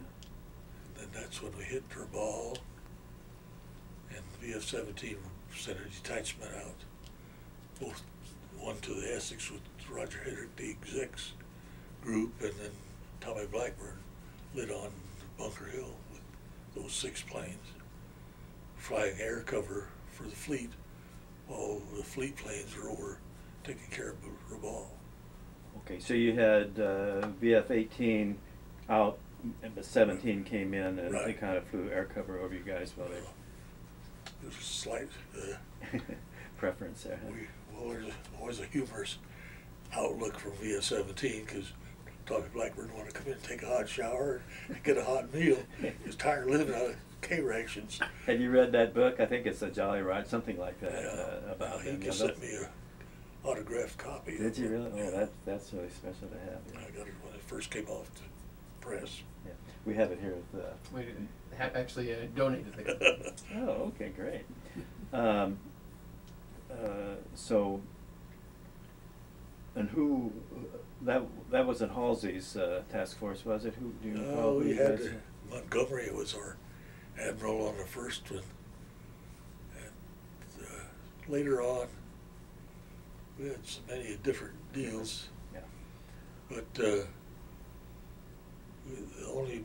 Speaker 3: Then And that's when we hit Rabaul. And VF seventeen sent a detachment out. Both, one to the Essex with Roger Hedrick, the execs group, and then Tommy Blackburn lit on Bunker Hill with those six planes. Flying air cover for the fleet, while the fleet planes were over taking care of Rabaul.
Speaker 1: Okay, so you had uh, VF eighteen out, and the seventeen came in, and they kind of flew air cover over you guys while they.
Speaker 3: There's a slight, uh, [laughs]
Speaker 1: Preference there. huh?
Speaker 3: we, well, there's a- always a humorous outlook from VF 17 cause Tommy Blackburn wanted to come in and take a hot shower and get a hot meal. He was tired of living out of K rations.
Speaker 1: Have you read that book? I think it's a Jolly Ride, something like that,
Speaker 3: Yeah,
Speaker 1: uh, about
Speaker 3: He just
Speaker 1: Yeah,
Speaker 3: sent me
Speaker 1: that's-
Speaker 3: a autographed copy.
Speaker 1: Did you
Speaker 3: it.
Speaker 1: really? Oh,
Speaker 3: Yeah.
Speaker 1: that, that's really special to have. yeah.
Speaker 3: I got it when it first came off the press.
Speaker 1: Yeah. We have it here at the.
Speaker 4: We ha- actually uh, donated it. [laughs]
Speaker 1: Oh, okay, great. Um, uh, so, and who, that, that wasn't Halsey's, uh, task force, was it? Who, do you recall?
Speaker 3: No,
Speaker 1: who
Speaker 3: we
Speaker 1: you
Speaker 3: had
Speaker 1: guys-
Speaker 3: Montgomery was our admiral on the first one. And uh, later on, we had so many different deals,
Speaker 1: Yeah.
Speaker 3: but uh, we- the only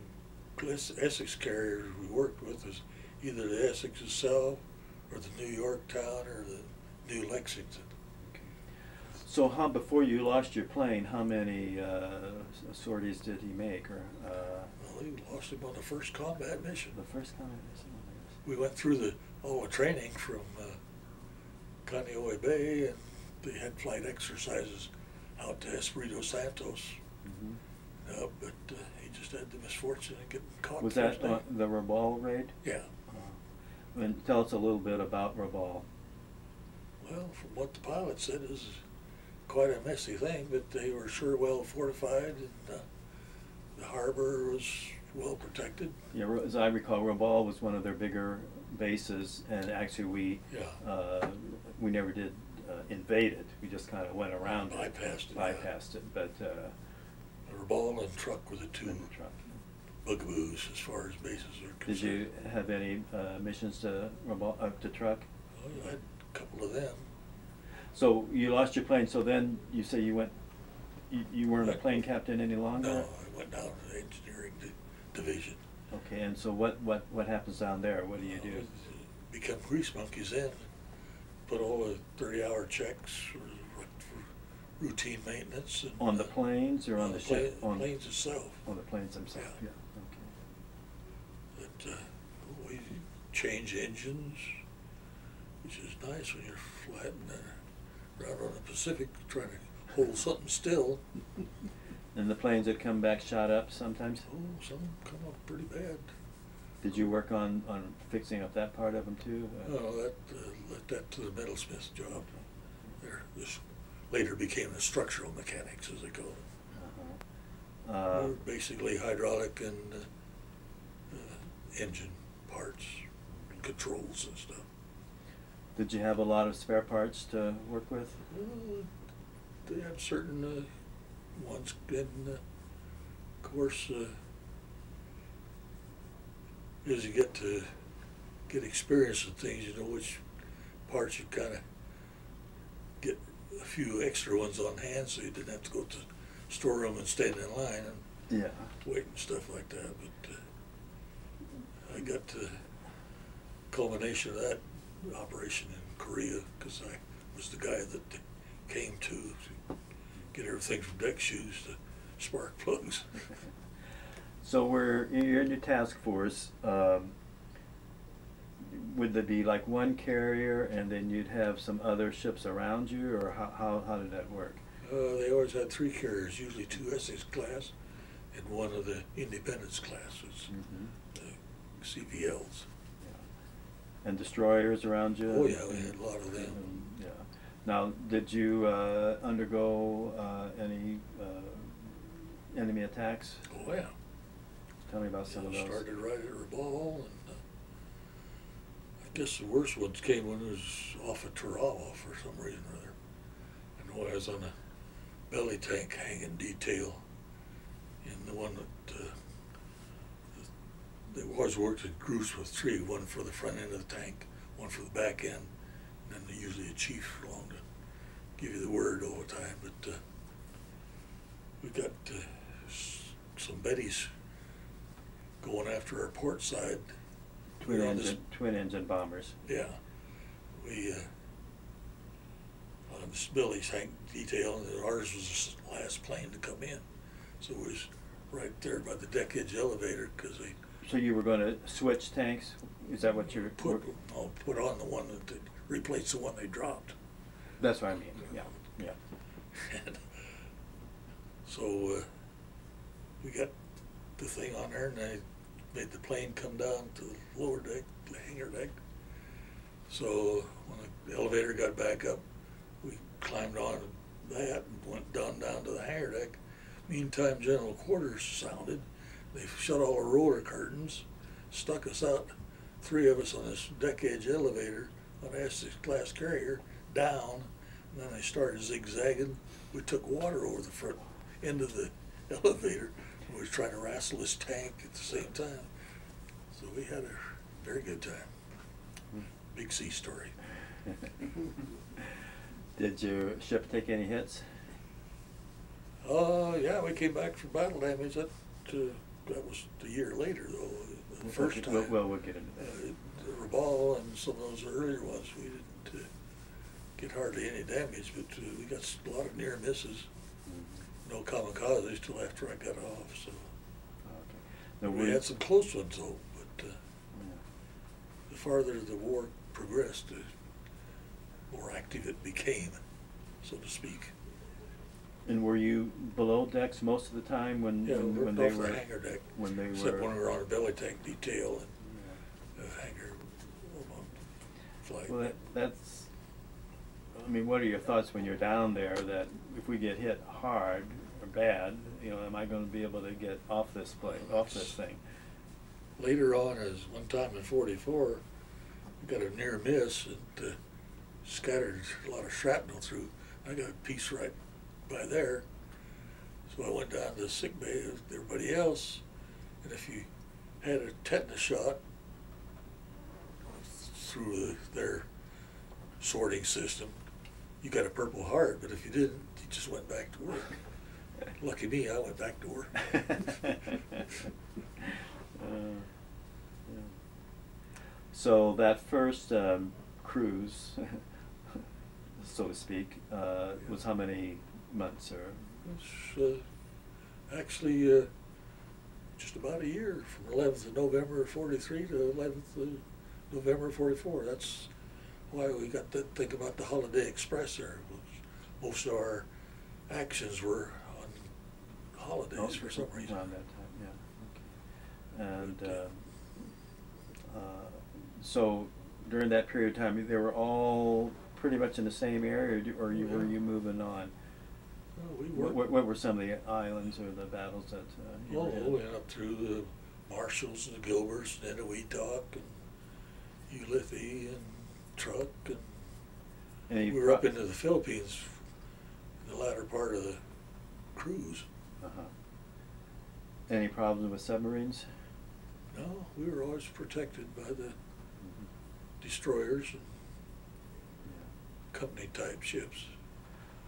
Speaker 3: Glis- Essex carriers we worked with was either the Essex itself, or the New Yorktown, or the New Lexington.
Speaker 1: So how, before you lost your plane, how many, uh, sorties did he make, or, uh,
Speaker 3: Well, we lost him on the first combat mission.
Speaker 1: the first is it?
Speaker 3: we went through the all the training from uh, Kaneohe Bay, and they had flight exercises out to Espiritu Santos.
Speaker 1: Mm-hmm.
Speaker 3: Uh, but uh, he just had the misfortune of getting caught.
Speaker 1: Was that the Rabaul raid?
Speaker 3: Yeah.
Speaker 1: Uh, And tell us a little bit about Rabaul.
Speaker 3: Well, from what the pilot said, was quite a messy thing, but they were sure well fortified, and uh, the harbor was well protected.
Speaker 1: Yeah, as I recall, Rabaul was one of their bigger bases, and actually we,
Speaker 3: Yeah.
Speaker 1: uh, we never did uh, invade it. We just kind of went around it.
Speaker 3: Bypassed it, yeah.
Speaker 1: Bypassed it, but, uh,
Speaker 3: The and Truk were the two
Speaker 1: the Truk.
Speaker 3: bugaboos as far as bases are concerned.
Speaker 1: Did you have any uh, missions to Rabaul, uh, to Truk?
Speaker 3: Well, I had a couple of them.
Speaker 1: So you lost your plane, so then you say you went, you, you weren't a plane captain any longer?
Speaker 3: No, I went down to the engineering di- division.
Speaker 1: Okay, and so what, what, what happens down there? What do you
Speaker 3: Uh,
Speaker 1: do?
Speaker 3: Become grease monkeys in, put all the thirty-hour checks for, for routine maintenance. and,
Speaker 1: On the
Speaker 3: uh,
Speaker 1: planes or on the ship?
Speaker 3: plane-
Speaker 1: On-
Speaker 3: Planes itself.
Speaker 1: On the planes themselves, yeah,
Speaker 3: Yeah.
Speaker 1: okay.
Speaker 3: But, uh, we change engines, which is nice when you're flying uh, around on the Pacific trying to hold something still.
Speaker 1: And the planes that come back shot up sometimes?
Speaker 3: Oh, some come up pretty bad.
Speaker 1: Did you work on, on fixing up that part of them too?
Speaker 3: No, that, uh, let that to the metalsmith's job. There, this later became the structural mechanics, as they call it.
Speaker 1: Uh-huh. Uh,
Speaker 3: basically hydraulic and uh, uh, engine parts, controls and stuff.
Speaker 1: Did you have a lot of spare parts to work with?
Speaker 3: Well, they had certain uh, ones, and uh, of course, uh, as you get to get experience with things, you know which parts you kind of get a few extra ones on hand, so you didn't have to go to the storeroom and stand in line and
Speaker 1: Yeah.
Speaker 3: wait and stuff like that. But uh, I got the culmination of that operation in Korea because I was the guy that came to, to get everything from deck shoes to spark plugs. [laughs]
Speaker 1: So we're, you're in your task force, um, would there be like one carrier and then you'd have some other ships around you, or how, how, how did that work?
Speaker 3: Uh, they always had three carriers, usually two Essex class and one of the Independence classes,
Speaker 1: Mhm.
Speaker 3: the CVLs.
Speaker 1: And destroyers around you?
Speaker 3: Oh, yeah, we had a lot of them.
Speaker 1: And, Yeah. Now, did you, uh, undergo, uh, any, uh, enemy attacks?
Speaker 3: Oh, yeah.
Speaker 1: Tell me about some of those.
Speaker 3: Started right at Rabaul, and uh, I guess the worst ones came when it was off of Tarawa for some reason or other. I know I was on a belly tank hanging detail in the one that they always worked in groups with three, one for the front end of the tank, one for the back end, and then usually a chief along to give you the word all the time, but, uh, we got, uh, some Bettys going after our port side.
Speaker 1: Twin
Speaker 3: We're on this-
Speaker 1: engine, twin engine bombers.
Speaker 3: Yeah, we, uh, on this Billy's tank detail, and ours was the last plane to come in. So it was right there by the deck edge elevator, cause they
Speaker 1: So you were gonna switch tanks? Is that what you're?
Speaker 3: put, oh, put on the one that, replaced the one they dropped.
Speaker 1: That's what I mean, yeah, yeah.
Speaker 3: And [laughs] So, uh, we got the thing on there and I made the plane come down to the lower deck, the hangar deck. So when the elevator got back up, we climbed on that and went down, down to the hangar deck. Meantime, general quarters sounded. They shut all the roller curtains, stuck us out, three of us on this deck edge elevator on Essex class carrier, down, and then they started zigzagging. We took water over the front end of the [laughs] elevator. We were trying to wrestle this tank at the same time. So we had a very good time. Big sea story. [laughs]
Speaker 1: Did your ship take any hits?
Speaker 3: Uh, yeah, we came back from battle damage. That, uh, that was a year later though, the first
Speaker 1: Okay,
Speaker 3: time.
Speaker 1: Well, well, we'll get into
Speaker 3: Uh,
Speaker 1: that.
Speaker 3: the Rabaul and some of those earlier ones, we didn't uh, get hardly any damage, but uh, we got a lot of near misses.
Speaker 1: Mhm.
Speaker 3: No kamikazes till after I got off, so.
Speaker 1: Okay.
Speaker 3: We had some close ones though, but uh,
Speaker 1: yeah.
Speaker 3: the farther the war progressed, the more active it became, so to speak.
Speaker 1: And were you below decks most of the time when,
Speaker 3: Yeah,
Speaker 1: when, when
Speaker 3: worked
Speaker 1: they
Speaker 3: off
Speaker 1: were?
Speaker 3: the hangar deck,
Speaker 1: When they
Speaker 3: except
Speaker 1: were.
Speaker 3: when we were on a belly tank detail and the hangar flag.
Speaker 1: Well, that, that's, I mean, what are your thoughts when you're down there that if we get hit hard or bad, you know, am I gonna be able to get off this plane, off this thing?
Speaker 3: Later on, as one time in forty-four, we got a near miss and uh, scattered a lot of shrapnel through. I got a piece right by there. So I went down to the sick bay with everybody else. And if you had a tetanus shot through the, their sorting system, you got a purple heart. But if you didn't, you just went back to work. [laughs] Lucky me, I went back to work. [laughs]
Speaker 1: Uh, yeah. So that first um, cruise, [laughs] so to speak, uh, was how many months or?
Speaker 3: It's uh, actually uh, just about a year, from 11th of November 43 to 11th of November 44. That's why we got to think about the Holiday Express there. Most of our actions were on holidays
Speaker 1: Oh,
Speaker 3: for some reason.
Speaker 1: Around that time, yeah. Okay. And uh, uh, so during that period of time, they were all pretty much in the same area, or you, were you moving on?
Speaker 3: Well, we
Speaker 1: What,
Speaker 3: worked,
Speaker 1: what, what were some of the islands or the battles that uh, you
Speaker 3: oh,
Speaker 1: were
Speaker 3: we
Speaker 1: in?
Speaker 3: went up through the Marshalls and the Gilberts, and then Weetalk and Ulithi and Truk and
Speaker 1: Any
Speaker 3: We were up into the Philippines in the latter part of the cruise.
Speaker 1: Uh-huh. Any problems with submarines?
Speaker 3: No, we were always protected by the
Speaker 1: Mhm.
Speaker 3: destroyers and
Speaker 1: Yeah.
Speaker 3: company type ships.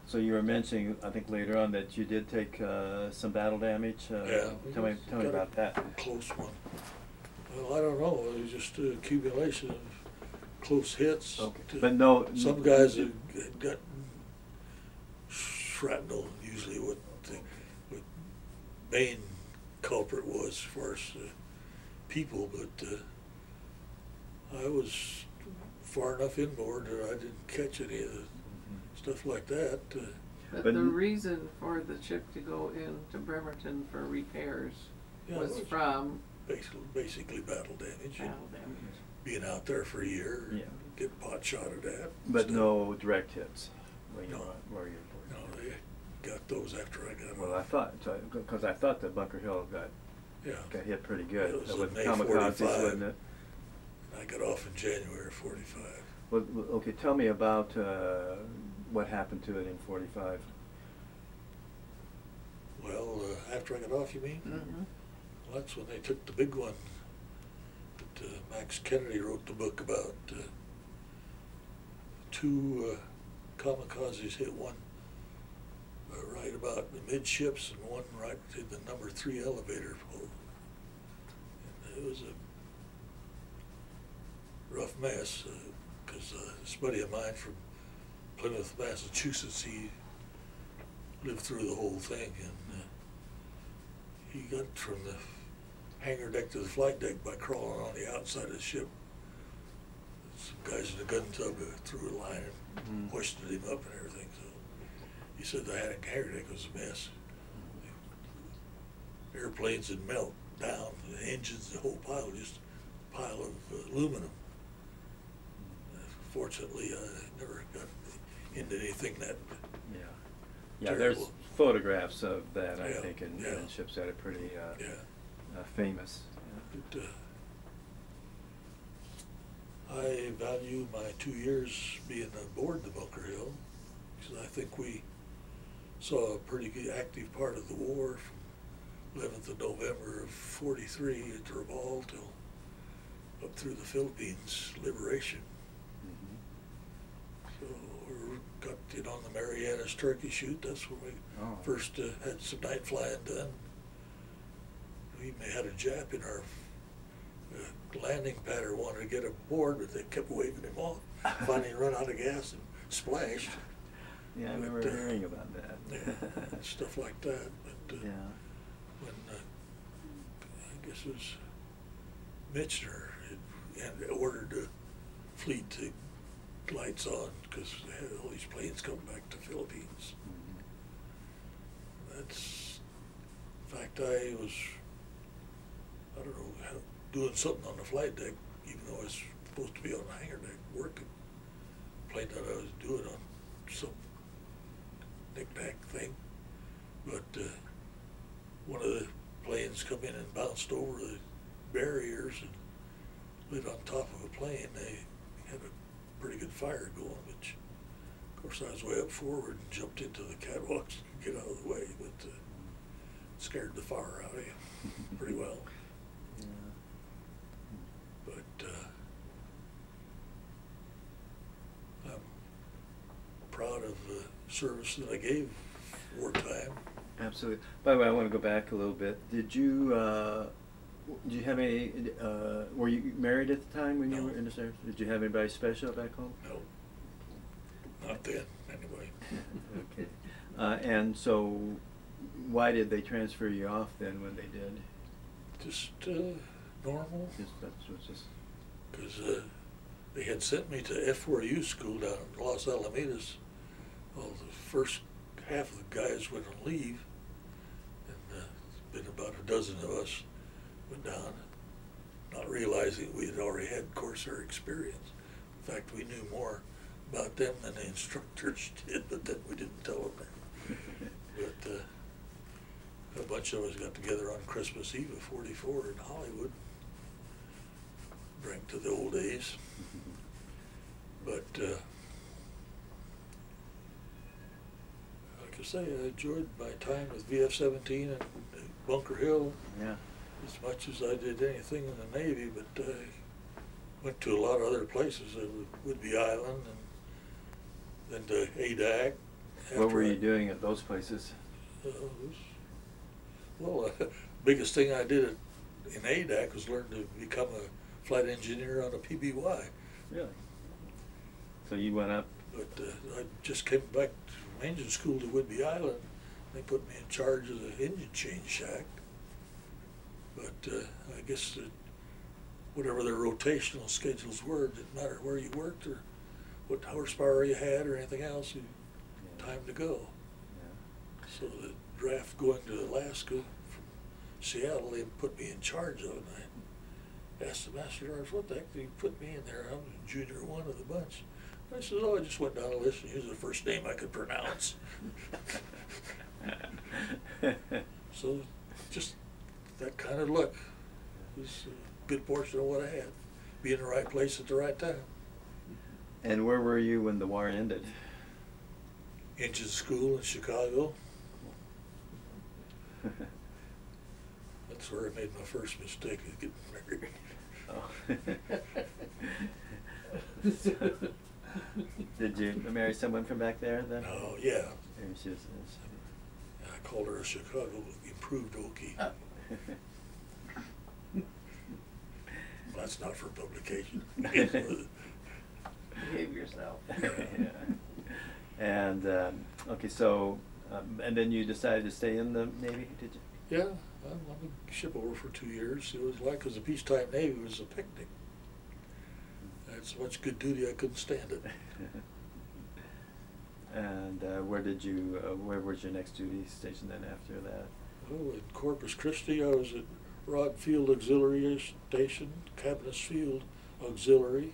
Speaker 1: So you were mentioning, I think later on, that you did take uh, some battle damage. Uh,
Speaker 3: Yeah.
Speaker 1: Tell me, tell me about that.
Speaker 3: Close one. Well, I don't know, it was just an accumulation of close hits.
Speaker 1: Okay, but no-
Speaker 3: Some guys had had gotten shrapnel, usually what the, what main culprit was as far as uh, people, but uh, I was far enough inboard that I didn't catch any of the
Speaker 1: Mhm.
Speaker 3: Stuff like that. Uh,
Speaker 2: But
Speaker 1: But
Speaker 2: the
Speaker 1: n-
Speaker 2: reason for the ship to go into Bremerton for repairs
Speaker 3: Yeah,
Speaker 2: was
Speaker 3: was.
Speaker 2: from
Speaker 3: basically, basically battle damage.
Speaker 2: battle damage.
Speaker 3: Being out there for a year,
Speaker 1: Yeah.
Speaker 3: get pot shotted at.
Speaker 1: But
Speaker 3: stuff.
Speaker 1: no direct hits where you
Speaker 3: No.
Speaker 1: were, where you
Speaker 3: No, they got those after I got
Speaker 1: Well, I thought, because I thought that Bunker Hill got,
Speaker 3: Yeah.
Speaker 1: got hit pretty
Speaker 3: It
Speaker 1: good
Speaker 3: was
Speaker 1: with
Speaker 3: May
Speaker 1: kamikazes,
Speaker 3: 45.
Speaker 1: wasn't it?
Speaker 3: I got off in January of forty-five.
Speaker 1: Well, well, okay, tell me about uh, what happened to it in forty-five.
Speaker 3: Well, uh, after I got off, you mean?
Speaker 2: Mhm.
Speaker 3: Well, that's when they took the big one uh, Max Kennedy wrote the book about uh, two uh, kamikazes hit one uh, right about the midships and one right in the number three elevator. And it was a rough mess because uh, this buddy of mine from Plymouth, Massachusetts, he lived through the whole thing and uh, he got from the hangar deck to the flight deck by crawling on the outside of the ship. Some guys in a gun tub threw a line and
Speaker 1: Mhm.
Speaker 3: hoisted him up and everything. So he said the hangar deck was a mess. Airplanes would melt down, the engines, the whole pile, just a pile of uh, aluminum. Fortunately, I never got into anything that
Speaker 1: Yeah. Yeah, there's photographs of that, I
Speaker 3: Yeah,
Speaker 1: think, in,
Speaker 3: yeah.
Speaker 1: in ships that are pretty, uh,
Speaker 3: Yeah.
Speaker 1: uh, famous.
Speaker 3: But, uh, I value my two years being aboard the Bunker Hill, because I think we saw a pretty good active part of the war from 11th of November of 43 at Rabaul till up through the Philippines liberation.
Speaker 1: Mhm.
Speaker 3: So in on the Marianas turkey shoot. That's when we
Speaker 1: Oh.
Speaker 3: first uh, had some night flying done. We even had a Jap in our uh, landing pattern wanted to get aboard, but they kept waving him off. [laughs] Finally, run out of gas and splashed.
Speaker 1: Yeah, I
Speaker 3: But,
Speaker 1: remember
Speaker 3: uh,
Speaker 1: hearing about that.
Speaker 3: yeah, [laughs] stuff like that. But uh,
Speaker 1: Yeah.
Speaker 3: when uh, I guess it was Mitscher had, had ordered the fleet to lights on because they had all these planes coming back to Philippines.
Speaker 1: Mhm.
Speaker 3: That's, in fact, I was, I don't know, doing something on the flight deck, even though I was supposed to be on the hangar deck working. Plane that I was doing on some knick-knack thing. But uh, one of the planes come in and bounced over the barriers and lit on top of a plane. They pretty good fire going, which, of course, I was way up forward and jumped into the catwalks to get out of the way, but uh, scared the fire out of you pretty well.
Speaker 1: Yeah.
Speaker 3: But uh, I'm proud of the service that I gave wartime.
Speaker 1: Absolutely. By the way, I want to go back a little bit. Did you, uh, did you have any, uh, were you married at the time when you were in the service? Did you have anybody special back home?
Speaker 3: No, not then, anyway. [laughs]
Speaker 1: Okay. Uh, and so, why did they transfer you off then when they did?
Speaker 3: Just uh, normal.
Speaker 1: Just, that's what's just,
Speaker 3: because uh, they had sent me to F4U school down in Los Alamitos. Well, the first half of the guys went on leave, and uh, it's been about a dozen of us went down, not realizing we had already had Corsair experience. In fact, we knew more about them than the instructors [laughs] did, but then we didn't tell them that. But uh, a bunch of us got together on Christmas Eve of '44 in Hollywood bring to the old days. But uh, like I say, I enjoyed my time with VF-17 and Bunker Hill
Speaker 1: yeah.
Speaker 3: As much as I did anything in the Navy. But I went to a lot of other places, uh, Whidbey Island and then to Adak.
Speaker 1: What were you
Speaker 3: I-
Speaker 1: doing at those places?
Speaker 3: uh, was- Well, uh, [laughs] biggest thing I did at- in Adak was learn to become a flight engineer on a PBY.
Speaker 1: Really? So you went up,
Speaker 3: But uh, I just came back from engine school to Whidbey Island. They put me in charge of the engine change shack. But uh, I guess that whatever their rotational schedules were, it didn't matter where you worked or what horsepower you had or anything else. You,
Speaker 1: Yeah.
Speaker 3: time to go.
Speaker 1: yeah.
Speaker 3: So the draft going to Alaska from Seattle, they put me in charge of it. I asked the master sergeant, what the heck did he put me in there? I'm the junior one of the bunch. I said, oh, I just went down the list and used the first name I could pronounce. [laughs] so just that kind of luck was a good portion of what I had. Be in the right place at the right time.
Speaker 1: And where were you when the war ended?
Speaker 3: Engine school in Chicago. [laughs] That's where I made my first mistake of getting married.
Speaker 1: Oh. [laughs] Did you marry someone from back there then?
Speaker 3: Oh, yeah.
Speaker 1: She was.
Speaker 3: I called her a Chicago improved Okie.
Speaker 4: Uh,
Speaker 3: That's not for publication. [laughs]
Speaker 2: Behave yourself. [laughs]
Speaker 1: yeah. And um, okay, so um, and then you decided to stay in the Navy, did you?
Speaker 3: Yeah, I'm, I'm ship over for two years. It was like, cause the peacetime Navy was a picnic. I had so much good duty I couldn't stand it. [laughs]
Speaker 1: and uh, where did you? Uh, where was your next duty station then after that?
Speaker 3: Oh, in Corpus Christi, I was at Rodd Field Auxiliary Station, Cabaniss Field Auxiliary,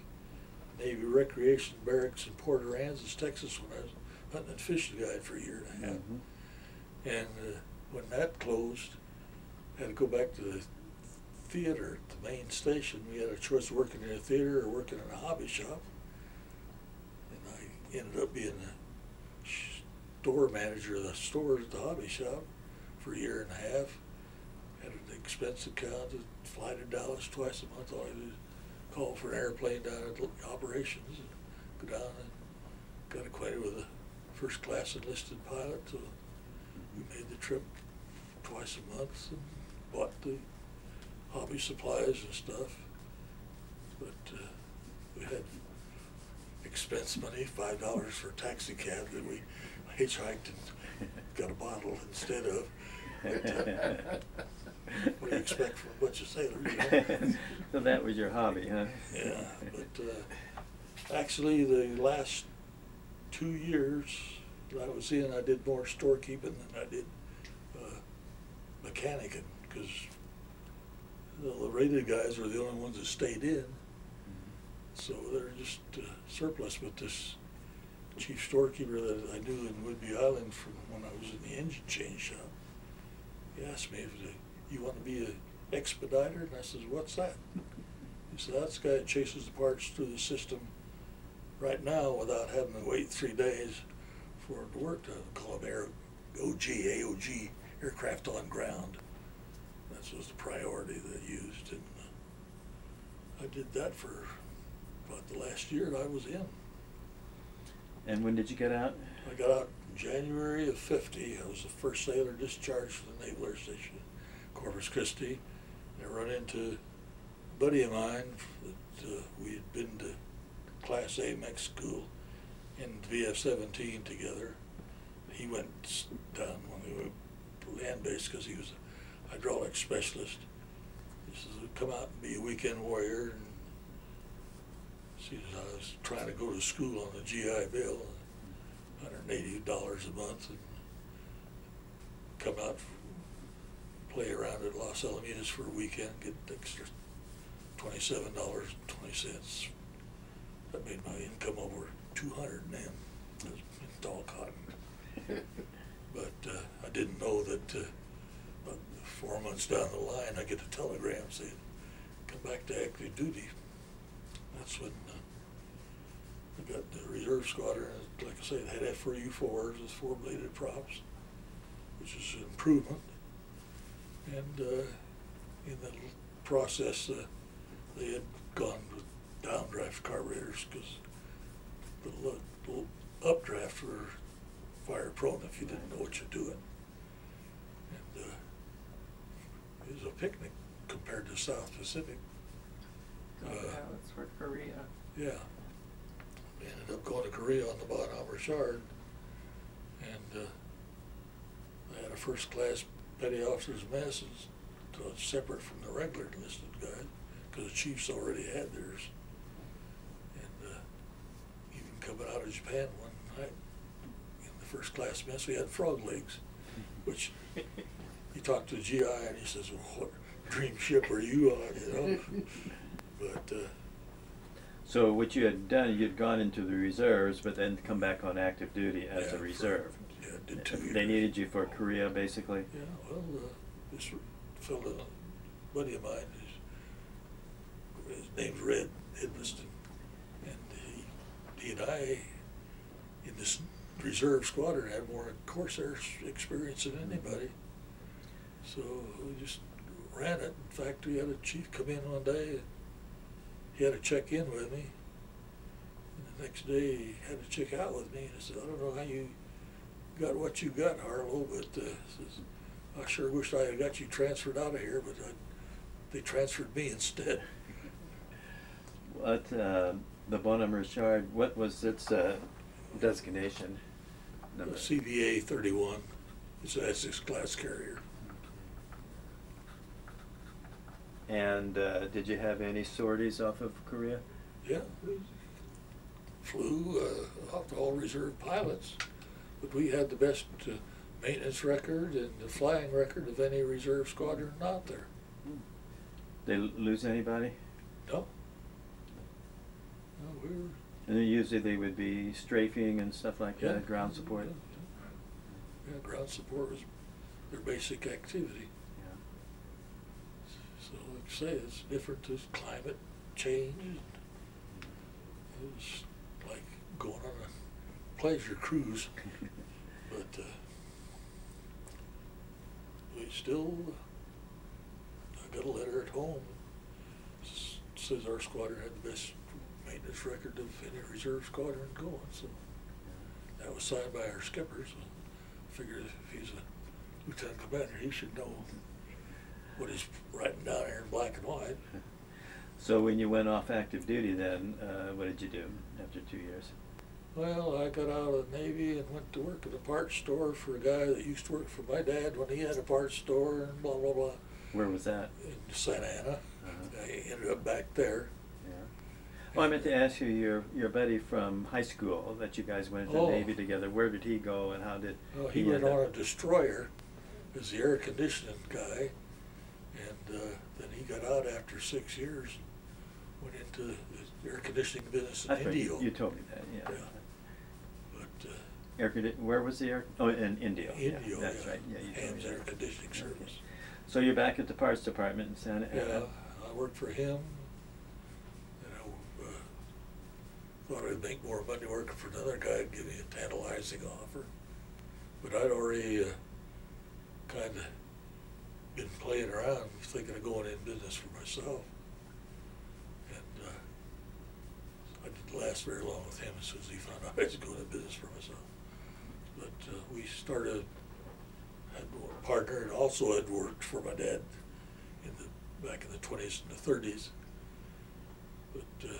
Speaker 3: Navy Recreation Barracks in Port Aransas, Texas, when I was hunting and fishing guide for a year and a half.
Speaker 1: Mhm.
Speaker 3: And uh, when that closed, I had to go back to the theater at the main station. We had a choice of working in a theater or working in a hobby shop. And I ended up being the store manager of the store at the hobby shop for a year and a half. Had an expense account to fly to Dallas twice a month. All I did call for an airplane down at operations and go down and got acquainted with a first class enlisted pilot. So we made the trip twice a month and bought the hobby supplies and stuff. But uh, we had expense money, five dollars for a taxi cab that we hitchhiked and got a bottle instead of. What do you expect from a bunch of sailors? You know? [laughs]
Speaker 1: so that was your hobby, huh?
Speaker 3: Yeah, but uh, actually, the last two years that I was in, I did more storekeeping than I did uh, mechanicing because the rated guys were the only ones that stayed in. So they're just uh, surplus. But this chief storekeeper that I knew in Whidbey Island from when I was in the engine change shop, he asked me if you want to be an expediter, and I says, "What's that?" He said, "That's the guy that chases the parts through the system right now without having to wait three days for it to work." To call them air, OG, AOG, aircraft on ground. That was the priority that used, and uh, I did that for about the last year that I was in.
Speaker 1: And when did you get out?
Speaker 3: I got out January of '50. I was the first sailor discharged from the Naval Air Station, Corpus Christi. I run into a buddy of mine that uh, we had been to Class A mech school in VF-17 together. He went down when we were land based because he was a hydraulic specialist. He says, "Come out and be a weekend warrior." And see, I was trying to go to school on the GI Bill, hundred and eighty dollars a month, and come out, play around at Los Alamitos for a weekend, get extra twenty-seven dollars and twenty cents. That made my income over two hundred then. It was in tall cotton. [laughs] But uh, I didn't know that uh, about four months down the line, I get a telegram saying, come back to active duty. That's when uh, I got the reserve squadron, like I say, it had F-4U-4s with four-bladed props, which is an improvement. And uh, in the process, uh, they had gone with downdraft carburetors because the updraft were fire prone if you didn't know what you're doing. And uh, it was a picnic compared to South Pacific.
Speaker 2: Oh,
Speaker 3: Uh,
Speaker 2: yeah, that's for Korea.
Speaker 3: Yeah. We ended up going to Korea on the Bonhomme Richard, and uh, I had a first class petty officer's mess, it's- so separate from the regular enlisted guys, because the chiefs already had theirs. And uh, even coming out of Japan one night, in the first class mess, we had frog legs, which he talked to the GI and he says, well, what dream ship are you on, you know? [laughs] But, uh,
Speaker 1: So what you had done, you'd gone into the reserves, but then come back on active duty as
Speaker 3: Yeah,
Speaker 1: a
Speaker 3: for-
Speaker 1: reserve.
Speaker 3: yeah, did two
Speaker 1: They needed you for Korea, basically.
Speaker 3: Yeah, well, uh, this fellow, buddy of mine, his, his name's Red Edmiston, and he, he and I, in this reserve squadron, had more Corsair experience than anybody. So we just ran it. In fact, we had a chief come in one day, he had to check in with me. And the next day, he had to check out with me. And I said, I don't know how you got what you got, Harlow, but uh, says, I sure wish I had got you transferred out of here, but I, they transferred me [laughs] instead.
Speaker 1: What, uh, the Bonhomme Richard, what was its, uh, designation? Number?
Speaker 3: CVA 31 It's an Essex class carrier.
Speaker 1: And, uh, did you have any sorties off of Korea?
Speaker 3: Yeah, we flew uh, off all reserve pilots, but we had the best uh, maintenance record and the flying record of any reserve squadron out there.
Speaker 1: They lose anybody?
Speaker 3: No. No, we were.
Speaker 1: And then usually they would be strafing and stuff like
Speaker 3: yeah,
Speaker 1: that, ground support?
Speaker 3: Yeah, yeah, ground support was their basic activity.
Speaker 1: Yeah.
Speaker 3: So, like I say, it's different as climate change. It was like going on a pleasure cruise, [laughs] but uh, we still. I got a letter at home. S- Says our squadron had the best maintenance record of any reserve squadron going. So that was signed by our skipper. So I figured if he's a lieutenant commander, he should know what he's writing down here in black and white. [laughs]
Speaker 1: So when you went off active duty then, uh, what did you do after two years?
Speaker 3: Well, I got out of the Navy and went to work at a parts store for a guy that used to work for my dad when he had a parts store and blah, blah, blah,
Speaker 1: Where was that?
Speaker 3: in Santa Ana.
Speaker 1: Uh-huh.
Speaker 3: I ended up back there.
Speaker 1: Yeah. Well, I meant to ask you, your, your buddy from high school that you guys went to the
Speaker 3: Oh.
Speaker 1: Navy together, where did he go and how did
Speaker 3: Well, he
Speaker 1: he
Speaker 3: went on a destroyer as the air conditioning guy. And uh, then he got out after six years, and went into the air conditioning business in Indio.
Speaker 1: you, told me that, yeah.
Speaker 3: Yeah. But uh,
Speaker 1: Air condi- where was the air, oh, in Indio, yeah, that's
Speaker 3: yeah.
Speaker 1: right, yeah, you
Speaker 3: Ham's. Air Conditioning
Speaker 1: Okay.
Speaker 3: Service.
Speaker 1: So you're back at the parts department in Santa Ana.
Speaker 3: Yeah, I worked for him. And I uh, thought I'd make more money working for another guy and give me a tantalizing offer. But I'd already uh, kind of been playing around, thinking of going in business for myself. And uh, I didn't last very long with him as soon as he found out I was going in business for myself. But uh, we started, had one partner and also had worked for my dad in the, back in the twenties and the thirties. But, uh,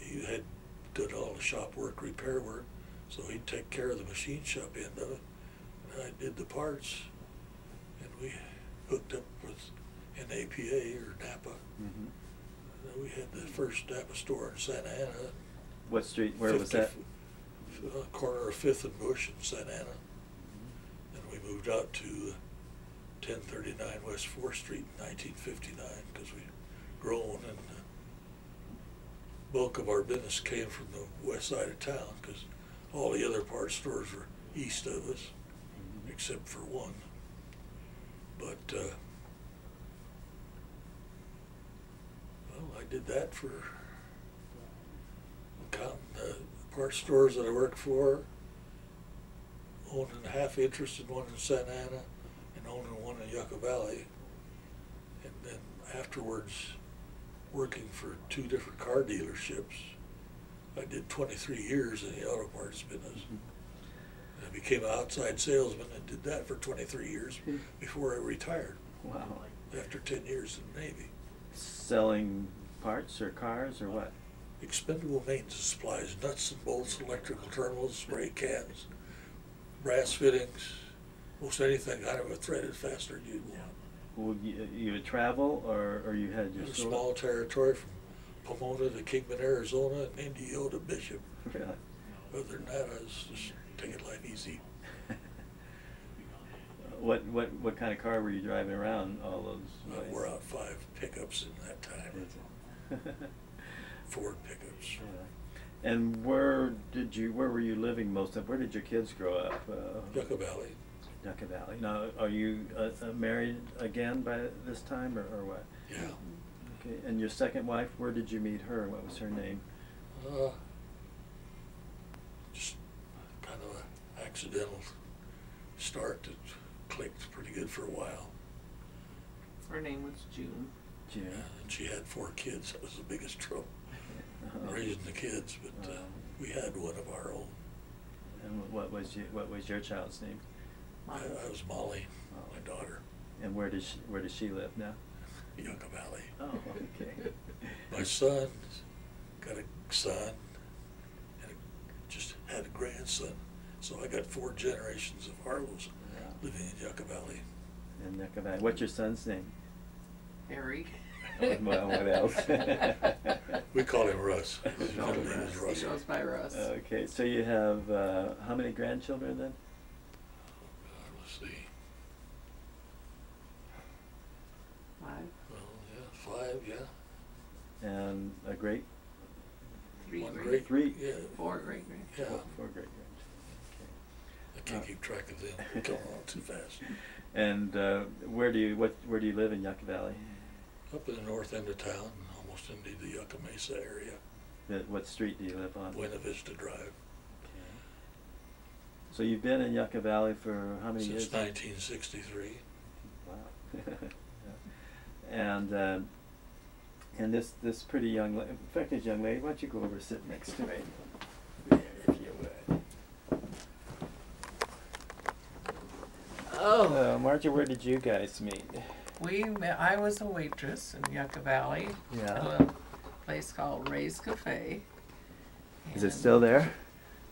Speaker 3: he had done all the shop work, repair work, so he'd take care of the machine shop end of it. And I did the parts, we hooked up with an APA or Napa.
Speaker 1: Mhm.
Speaker 3: And we had the first Napa store in Santa Ana.
Speaker 1: What street, where was
Speaker 3: 50
Speaker 1: that?
Speaker 3: uh, Corner of Fifth and Bush in Santa Ana. And we moved out to ten thirty-nine West Fourth Street in nineteen fifty-nine, because we'd grown and the bulk of our business came from the west side of town, because all the other parts stores were east of us,
Speaker 1: Mhm.
Speaker 3: except for one. But, uh, well, I did that for counting the parts stores that I worked for, owning half interest in one in Santa Ana and owning one in Yucca Valley. And then afterwards, working for two different car dealerships. I did twenty-three years in the auto parts business.
Speaker 1: Mhm.
Speaker 3: I became an outside salesman and did that for twenty-three years
Speaker 1: Hmm.
Speaker 3: before I retired,
Speaker 1: Wow.
Speaker 3: after ten years in the Navy.
Speaker 1: Selling parts or cars or what?
Speaker 3: Expendable maintenance supplies, nuts and bolts, electrical terminals, spray cans, brass fittings, most anything out of a threaded fastener you'd want.
Speaker 1: Well, you, you would travel or, or you had your
Speaker 3: a small territory from Pomona to Kingman, Arizona, and Indio to Bishop.
Speaker 1: Really?
Speaker 3: Other than that, I was just taking life easy. [laughs]
Speaker 1: What, what, what kind of car were you driving around all those
Speaker 3: I
Speaker 1: ways?
Speaker 3: wore out five pickups in that time, [laughs] Ford pickups.
Speaker 1: Yeah. And where did you, where were you living most of, where did your kids grow up? Uh,
Speaker 3: Yucca Valley.
Speaker 1: Yucca Valley. Now, are you uh, uh, married again by this time or, or what?
Speaker 3: Yeah.
Speaker 1: Okay, and your second wife, where did you meet her? What was her name?
Speaker 3: Uh, kind of an accidental start that clicked pretty good for a while.
Speaker 2: Her name was June.
Speaker 1: June.
Speaker 3: And she had four kids. That was the biggest trouble,
Speaker 1: Oh. [laughs]
Speaker 3: raising the kids. But uh,
Speaker 1: Oh.
Speaker 3: we had one of our own.
Speaker 1: And what was your, what was your child's name?
Speaker 3: I, I was Molly,
Speaker 1: Oh.
Speaker 3: my daughter,
Speaker 1: And where does she, where does she live now?
Speaker 3: Yucca Valley.
Speaker 1: Oh, okay.
Speaker 3: My son got a son and just had a grandson. So I got four generations of Harlows
Speaker 1: Wow.
Speaker 3: living in Yucca Valley.
Speaker 1: And Yucca Valley. What's your son's name?
Speaker 2: Harry. [laughs]
Speaker 1: Well, what else? [laughs]
Speaker 3: We call him Russ. [laughs] His middle name is
Speaker 2: Russ. He goes by Russ.
Speaker 1: Okay, so you have, uh, how many grandchildren then?
Speaker 3: Uh, Let's see.
Speaker 2: Five,
Speaker 3: Well, yeah, five, yeah.
Speaker 1: And a great,
Speaker 2: three,
Speaker 3: One
Speaker 2: great,
Speaker 3: great,
Speaker 1: Three.
Speaker 3: yeah.
Speaker 2: four great grand.
Speaker 3: Yeah,
Speaker 1: four great grands.
Speaker 3: I can't keep track of them. They're Going on too fast.
Speaker 1: And, uh, where do you, what, where do you live in Yucca Valley?
Speaker 3: Up in the north end of town, almost into the Yucca Mesa area,
Speaker 1: The- What street do you live on?
Speaker 3: Buena Vista Drive,
Speaker 1: Okay. So you've been in Yucca Valley for how many years?
Speaker 3: since nineteen sixty-three.
Speaker 1: Wow. [laughs] Yeah. And, um, and this, this pretty young, la- in fact, this young lady, why don't you go over and sit next to me? There, If you would.
Speaker 2: Oh,
Speaker 1: Uh, Marcia, where did you guys meet?
Speaker 2: we met, I was a waitress in Yucca Valley. At
Speaker 1: Yeah.
Speaker 2: a place called Ray's Cafe.
Speaker 1: Is it still there?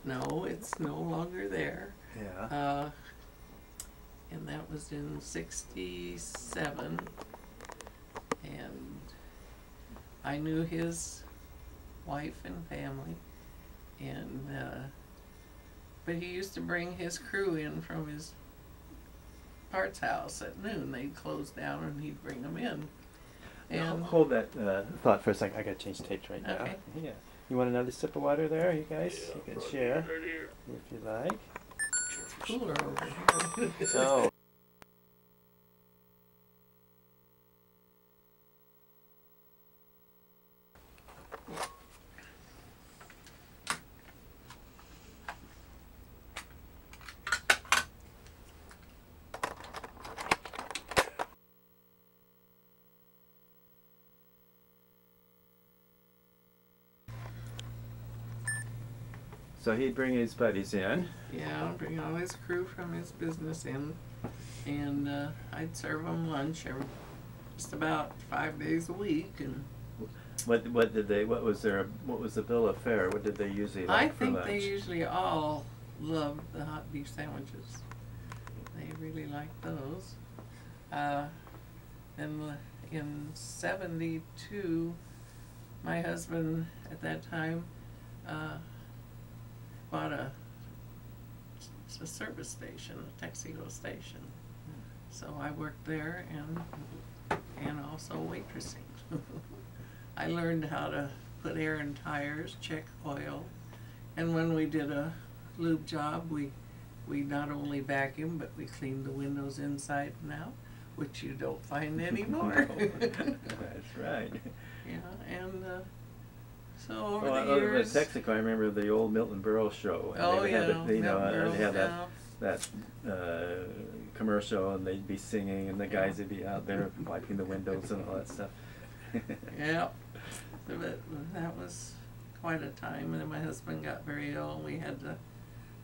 Speaker 2: No, it's no longer there.
Speaker 1: Yeah.
Speaker 2: Uh, and that was in sixty-seven. And I knew his wife and family. And, uh, but he used to bring his crew in from his parts house at noon. They'd close down and he'd bring them in.
Speaker 1: Now,
Speaker 2: And
Speaker 1: Hold that uh, thought for a second. I gotta change tapes right now.
Speaker 2: Okay.
Speaker 1: Yeah. You want another sip of water there, you guys?
Speaker 3: Yeah,
Speaker 1: you can
Speaker 3: right
Speaker 1: share
Speaker 3: here.
Speaker 1: if you like.
Speaker 2: cooler over here.
Speaker 1: So. He'd bring his buddies in.
Speaker 2: Yeah, bring all his crew from his business in, and uh, I'd serve them lunch every, just about five days a week, and
Speaker 1: What what did they? What was their? What was the bill of fare? What did they usually like
Speaker 2: I
Speaker 1: for
Speaker 2: think
Speaker 1: lunch?
Speaker 2: they usually all loved the hot beef sandwiches. They really liked those. Uh, and in '72, my husband at that time uh, bought a, a service station, a Texaco station. So I worked there and and also waitressing. [laughs] I learned how to put air in tires, check oil, and when we did a lube job, we we not only vacuumed but we cleaned the windows inside and out, which you don't find [laughs] anymore.
Speaker 1: That's right. [laughs]
Speaker 2: yeah, and uh, so over
Speaker 1: Well,
Speaker 2: the years.
Speaker 1: Texaco, I remember the old Milton Berle show. and
Speaker 2: Oh
Speaker 1: they
Speaker 2: yeah,
Speaker 1: had the- you know,
Speaker 2: Milton
Speaker 1: they had that
Speaker 2: yeah.
Speaker 1: that uh, commercial, and they'd be singing, and the guys would be out there wiping the windows and all that stuff. [laughs]
Speaker 2: Yeah, but that was quite a time, and then my husband got very ill, and we had to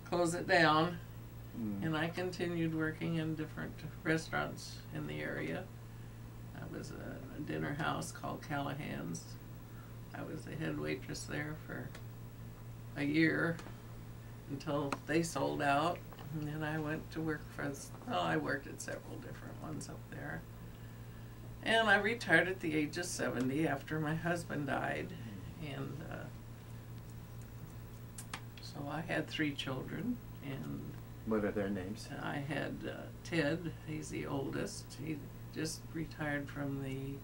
Speaker 2: close it down.
Speaker 1: Mm.
Speaker 2: And I continued working in different restaurants in the area. I was a, a dinner house called Callahan's. I was the head waitress there for a year until they sold out. And then I went to work for, well, I worked at several different ones up there. And I retired at the age of 70 after my husband died. And uh, so I had three children and
Speaker 1: What are their names?
Speaker 2: I had uh, Ted, he's the oldest. He just retired from the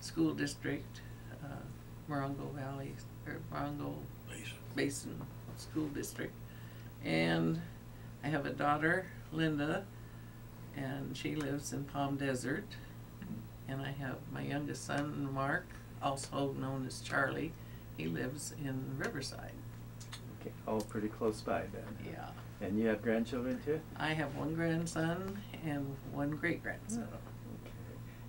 Speaker 2: school district, uh, Morongo Valley, or Morongo
Speaker 3: Basin.
Speaker 2: Basin School District. And I have a daughter, Linda, and she lives in Palm Desert. And I have my youngest son, Mark, also known as Charlie. He lives in Riverside.
Speaker 1: Okay, all pretty close by then.
Speaker 2: Yeah.
Speaker 1: And you have grandchildren too?
Speaker 2: I have one grandson and one great grandson.
Speaker 1: Okay. Oh.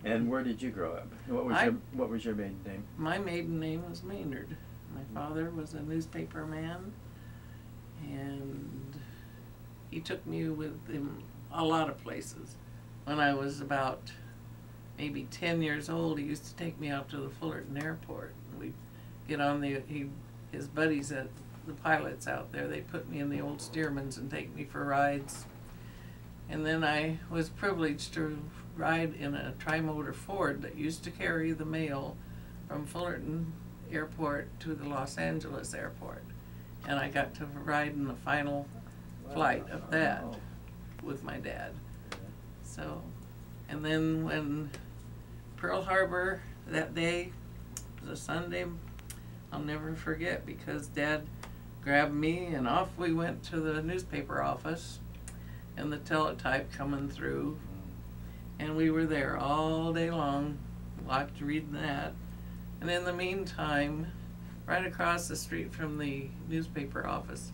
Speaker 1: And where did you grow up? What was
Speaker 2: I-
Speaker 1: your What was your maiden name?
Speaker 2: My maiden name was Maynard. My father was a newspaper man, and he took me with him a lot of places. When I was about maybe ten years old, he used to take me out to the Fullerton Airport. We'd get on the he his buddies at the pilots out there. They put me in the old Stearman's and take me for rides. And then I was privileged to ride in a trimotor Ford that used to carry the mail from Fullerton Airport to the Los Angeles Airport. And I got to ride in the final flight of that with my dad. So, and then when Pearl Harbor that day was a Sunday, I'll never forget because Dad grabbed me and off we went to the newspaper office and the teletype coming through. And we were there all day long, watched, reading that. And in the meantime, right across the street from the newspaper office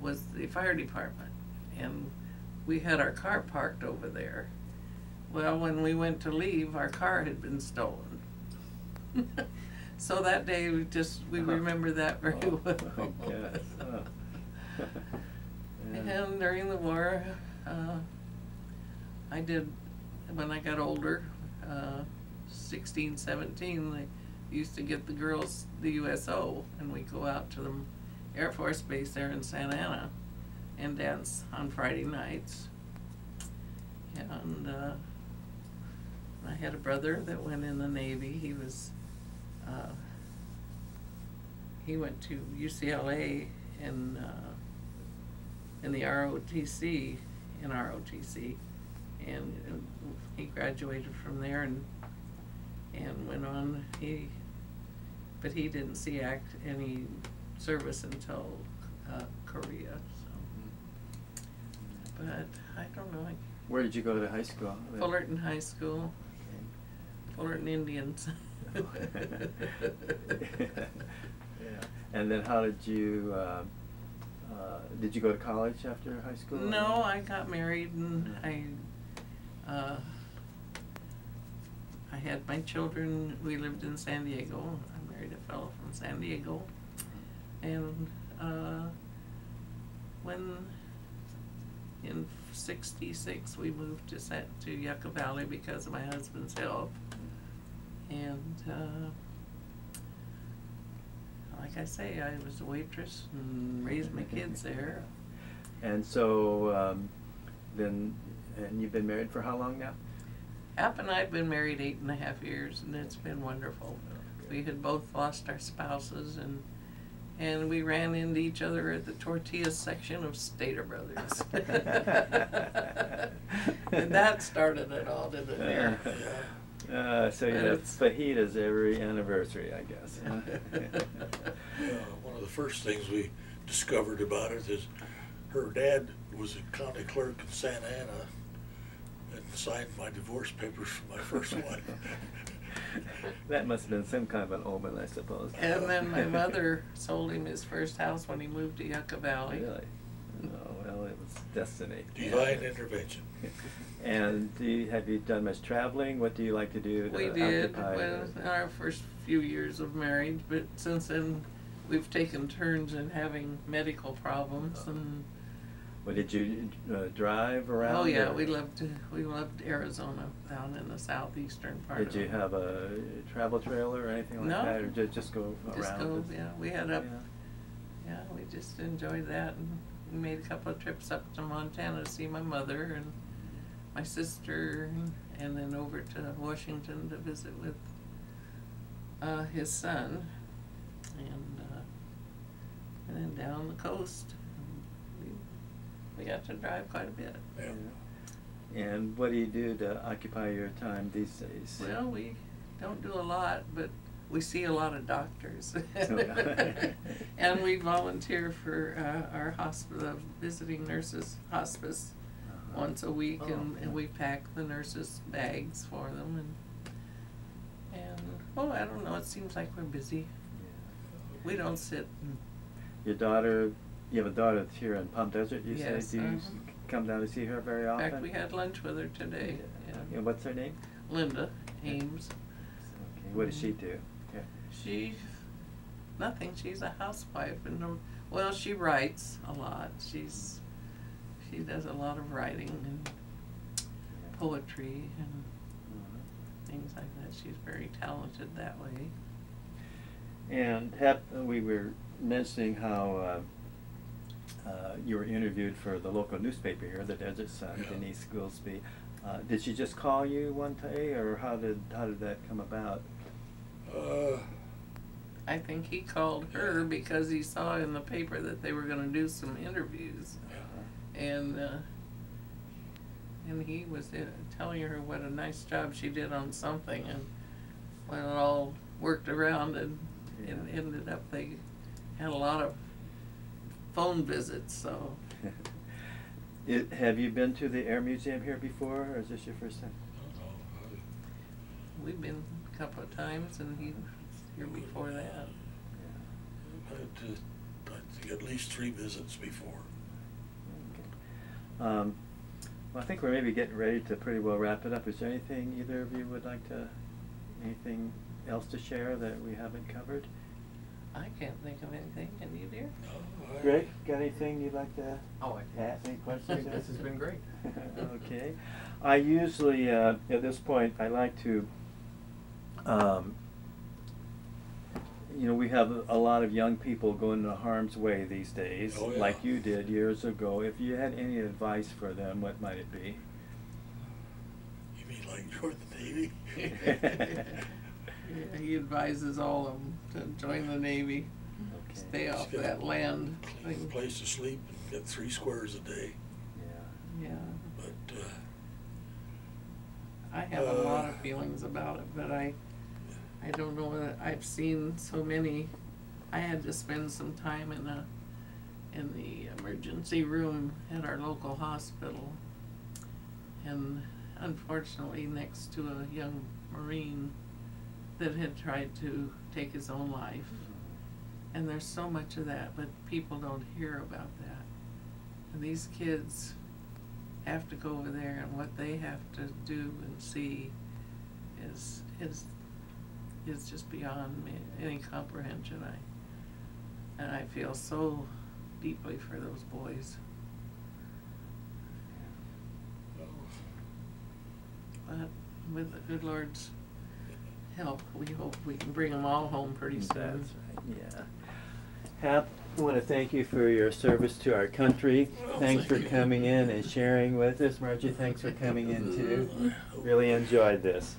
Speaker 2: was the fire department. And we had our car parked over there. Well, when we went to leave, our car had been stolen. [laughs] so that day, we just, we
Speaker 1: Uh-huh.
Speaker 2: remember that very
Speaker 1: Oh,
Speaker 2: well.
Speaker 1: Oh. [laughs] Yeah.
Speaker 2: And during the war, uh, I did, when I got older, uh, 16, 17, they used to get the girls the USO, and we go out to the Air Force Base there in Santa Ana and dance on Friday nights. And uh, I had a brother that went in the Navy. He was, uh, he went to UCLA in, uh, in the ROTC, in ROTC, and uh, he graduated from there and, and went on, he, but he didn't see act, any service until, uh, Korea, so. But, I don't know, I
Speaker 1: Where did you go to the high school?
Speaker 2: Fullerton High School, Fullerton Indians. [laughs]
Speaker 1: yeah. And then how did you? Uh, uh, did you go to college after high school?
Speaker 2: No, I got married and I, uh, I had my children, we lived in San Diego, I married a fellow from San Diego. And, uh, when, in sixty-six, we moved to San, to Yucca Valley because of my husband's health. And, uh, like I say, I was a waitress and raised my kids there.
Speaker 1: And so, um, then, and you've been married for how long now?
Speaker 2: Hap and I have been married eight and a half years, and it's been wonderful. We had both lost our spouses, and and we ran into each other at the tortilla section of Stater Brothers. [laughs] and that started it all, didn't it?
Speaker 1: Yeah. [laughs] Uh, so you
Speaker 2: But
Speaker 1: have fajitas every anniversary, I guess. [laughs]
Speaker 3: Uh, one of the first things we discovered about it is her dad was a county clerk in Santa Ana and signed my divorce papers for my first [laughs] wife.
Speaker 1: that must have been some kind of an omen, I suppose.
Speaker 2: And then my [laughs] mother sold him his first house when he moved to Yucca Valley.
Speaker 1: Really? Oh, well, it was destiny.
Speaker 3: Divine intervention. [laughs]
Speaker 1: And do you, have you done much traveling? What do you like to do to
Speaker 2: We did, well, in our first few years of marriage, but since then, we've taken turns in having medical problems oh. and,
Speaker 1: Well, did you uh, drive around?
Speaker 2: oh yeah,
Speaker 1: or-
Speaker 2: we loved, we loved Arizona down in the southeastern part of
Speaker 1: Did you
Speaker 2: it.
Speaker 1: have a travel trailer or anything like
Speaker 2: No.
Speaker 1: that, or ju- just go
Speaker 2: Just
Speaker 1: around?
Speaker 2: go, yeah, we had up,
Speaker 1: Yeah.
Speaker 2: yeah, we just enjoyed that and made a couple of trips up to Montana to see my mother and my sister and- and then over to Washington to visit with uh, his son and uh, and then down the coast. We, got to drive quite a bit.
Speaker 3: Yeah.
Speaker 1: And what do you do to occupy your time these days?
Speaker 2: Well, we don't do a lot, but we see a lot of doctors. [laughs] and we volunteer for uh, our hospital, visiting nurses hospice
Speaker 1: Uh-huh.
Speaker 2: once a week, and,
Speaker 1: Oh,
Speaker 2: and we pack the nurses' bags for them. And, and oh, I don't know, it seems like we're busy. We don't sit. And,
Speaker 1: Your daughter, you have a daughter that's here in Palm Desert, you say? Do you
Speaker 2: uh-huh.
Speaker 1: come down to see her very often?
Speaker 2: in fact, we had lunch with her today. Yeah.
Speaker 1: And what's her name?
Speaker 2: Linda Ames.
Speaker 1: Okay, what does she do? Yeah.
Speaker 2: She, nothing. She's a housewife, and um, well, she writes a lot. She's, she does a lot of writing and poetry and
Speaker 1: Mhm.
Speaker 2: things like that. She's very talented that way.
Speaker 1: And Hap, we were mentioning how uh, uh, you were interviewed for the local newspaper here, the Desert Sun,
Speaker 3: Yeah.
Speaker 1: Denise Goolsby. Uh, did she just call you one day, or how did how did that come about?
Speaker 3: Uh,
Speaker 2: I think he called her because he saw in the paper that they were going to do some interviews, and uh, and he was uh, telling her what a nice job she did on something, and when it all worked around, and it ended up they had a lot of phone visits. So [laughs]
Speaker 1: It, have you been to the Air Museum here before, or is this your first time?
Speaker 3: I
Speaker 2: we've been a couple of times, and he was here before that.
Speaker 3: I- I've had I think at least three visits before.
Speaker 1: Okay. Um, well, I think we're maybe getting ready to pretty well wrap it up. Is there anything either of you would like to, anything else to share that we haven't covered?
Speaker 2: I can't think of anything. Can you, dear?
Speaker 1: Greg, got anything you'd like to
Speaker 4: Oh, I
Speaker 1: ask? Any questions? [laughs]
Speaker 4: This has been great.
Speaker 1: okay. I usually, uh, at this point, I like to, um, you know, we have a- a lot of young people going into harm's way these days,
Speaker 3: Oh, yeah.
Speaker 1: like you did years ago. If you had any advice for them, what might it be?
Speaker 3: You mean like join the Navy?
Speaker 2: Yeah, he advises all of them to join the Navy,
Speaker 1: Okay.
Speaker 2: stay off
Speaker 3: Just get
Speaker 2: that land. Thing.
Speaker 3: place to sleep and get three squares a day,
Speaker 1: Yeah.
Speaker 2: Yeah,
Speaker 3: but, uh,
Speaker 2: I have a lot
Speaker 3: Uh,
Speaker 2: of feelings about it, but I, I don't know that I've seen so many. I had to spend some time in a, in the emergency room at our local hospital. And unfortunately, next to a young Marine that had tried to take his own life. And there's so much of that, but people don't hear about that. And these kids have to go over there and what they have to do and see is, is, is just beyond me, any comprehension. I, and I feel so deeply for those boys. But with the good Lord's help, we hope we can bring them all home pretty soon.
Speaker 1: That's right, yeah. Hap, I want to thank you for your service to our country.
Speaker 3: Well,
Speaker 1: Thanks for
Speaker 3: you.
Speaker 1: coming in and sharing with us. Margie, thanks for coming in too. Really enjoyed this.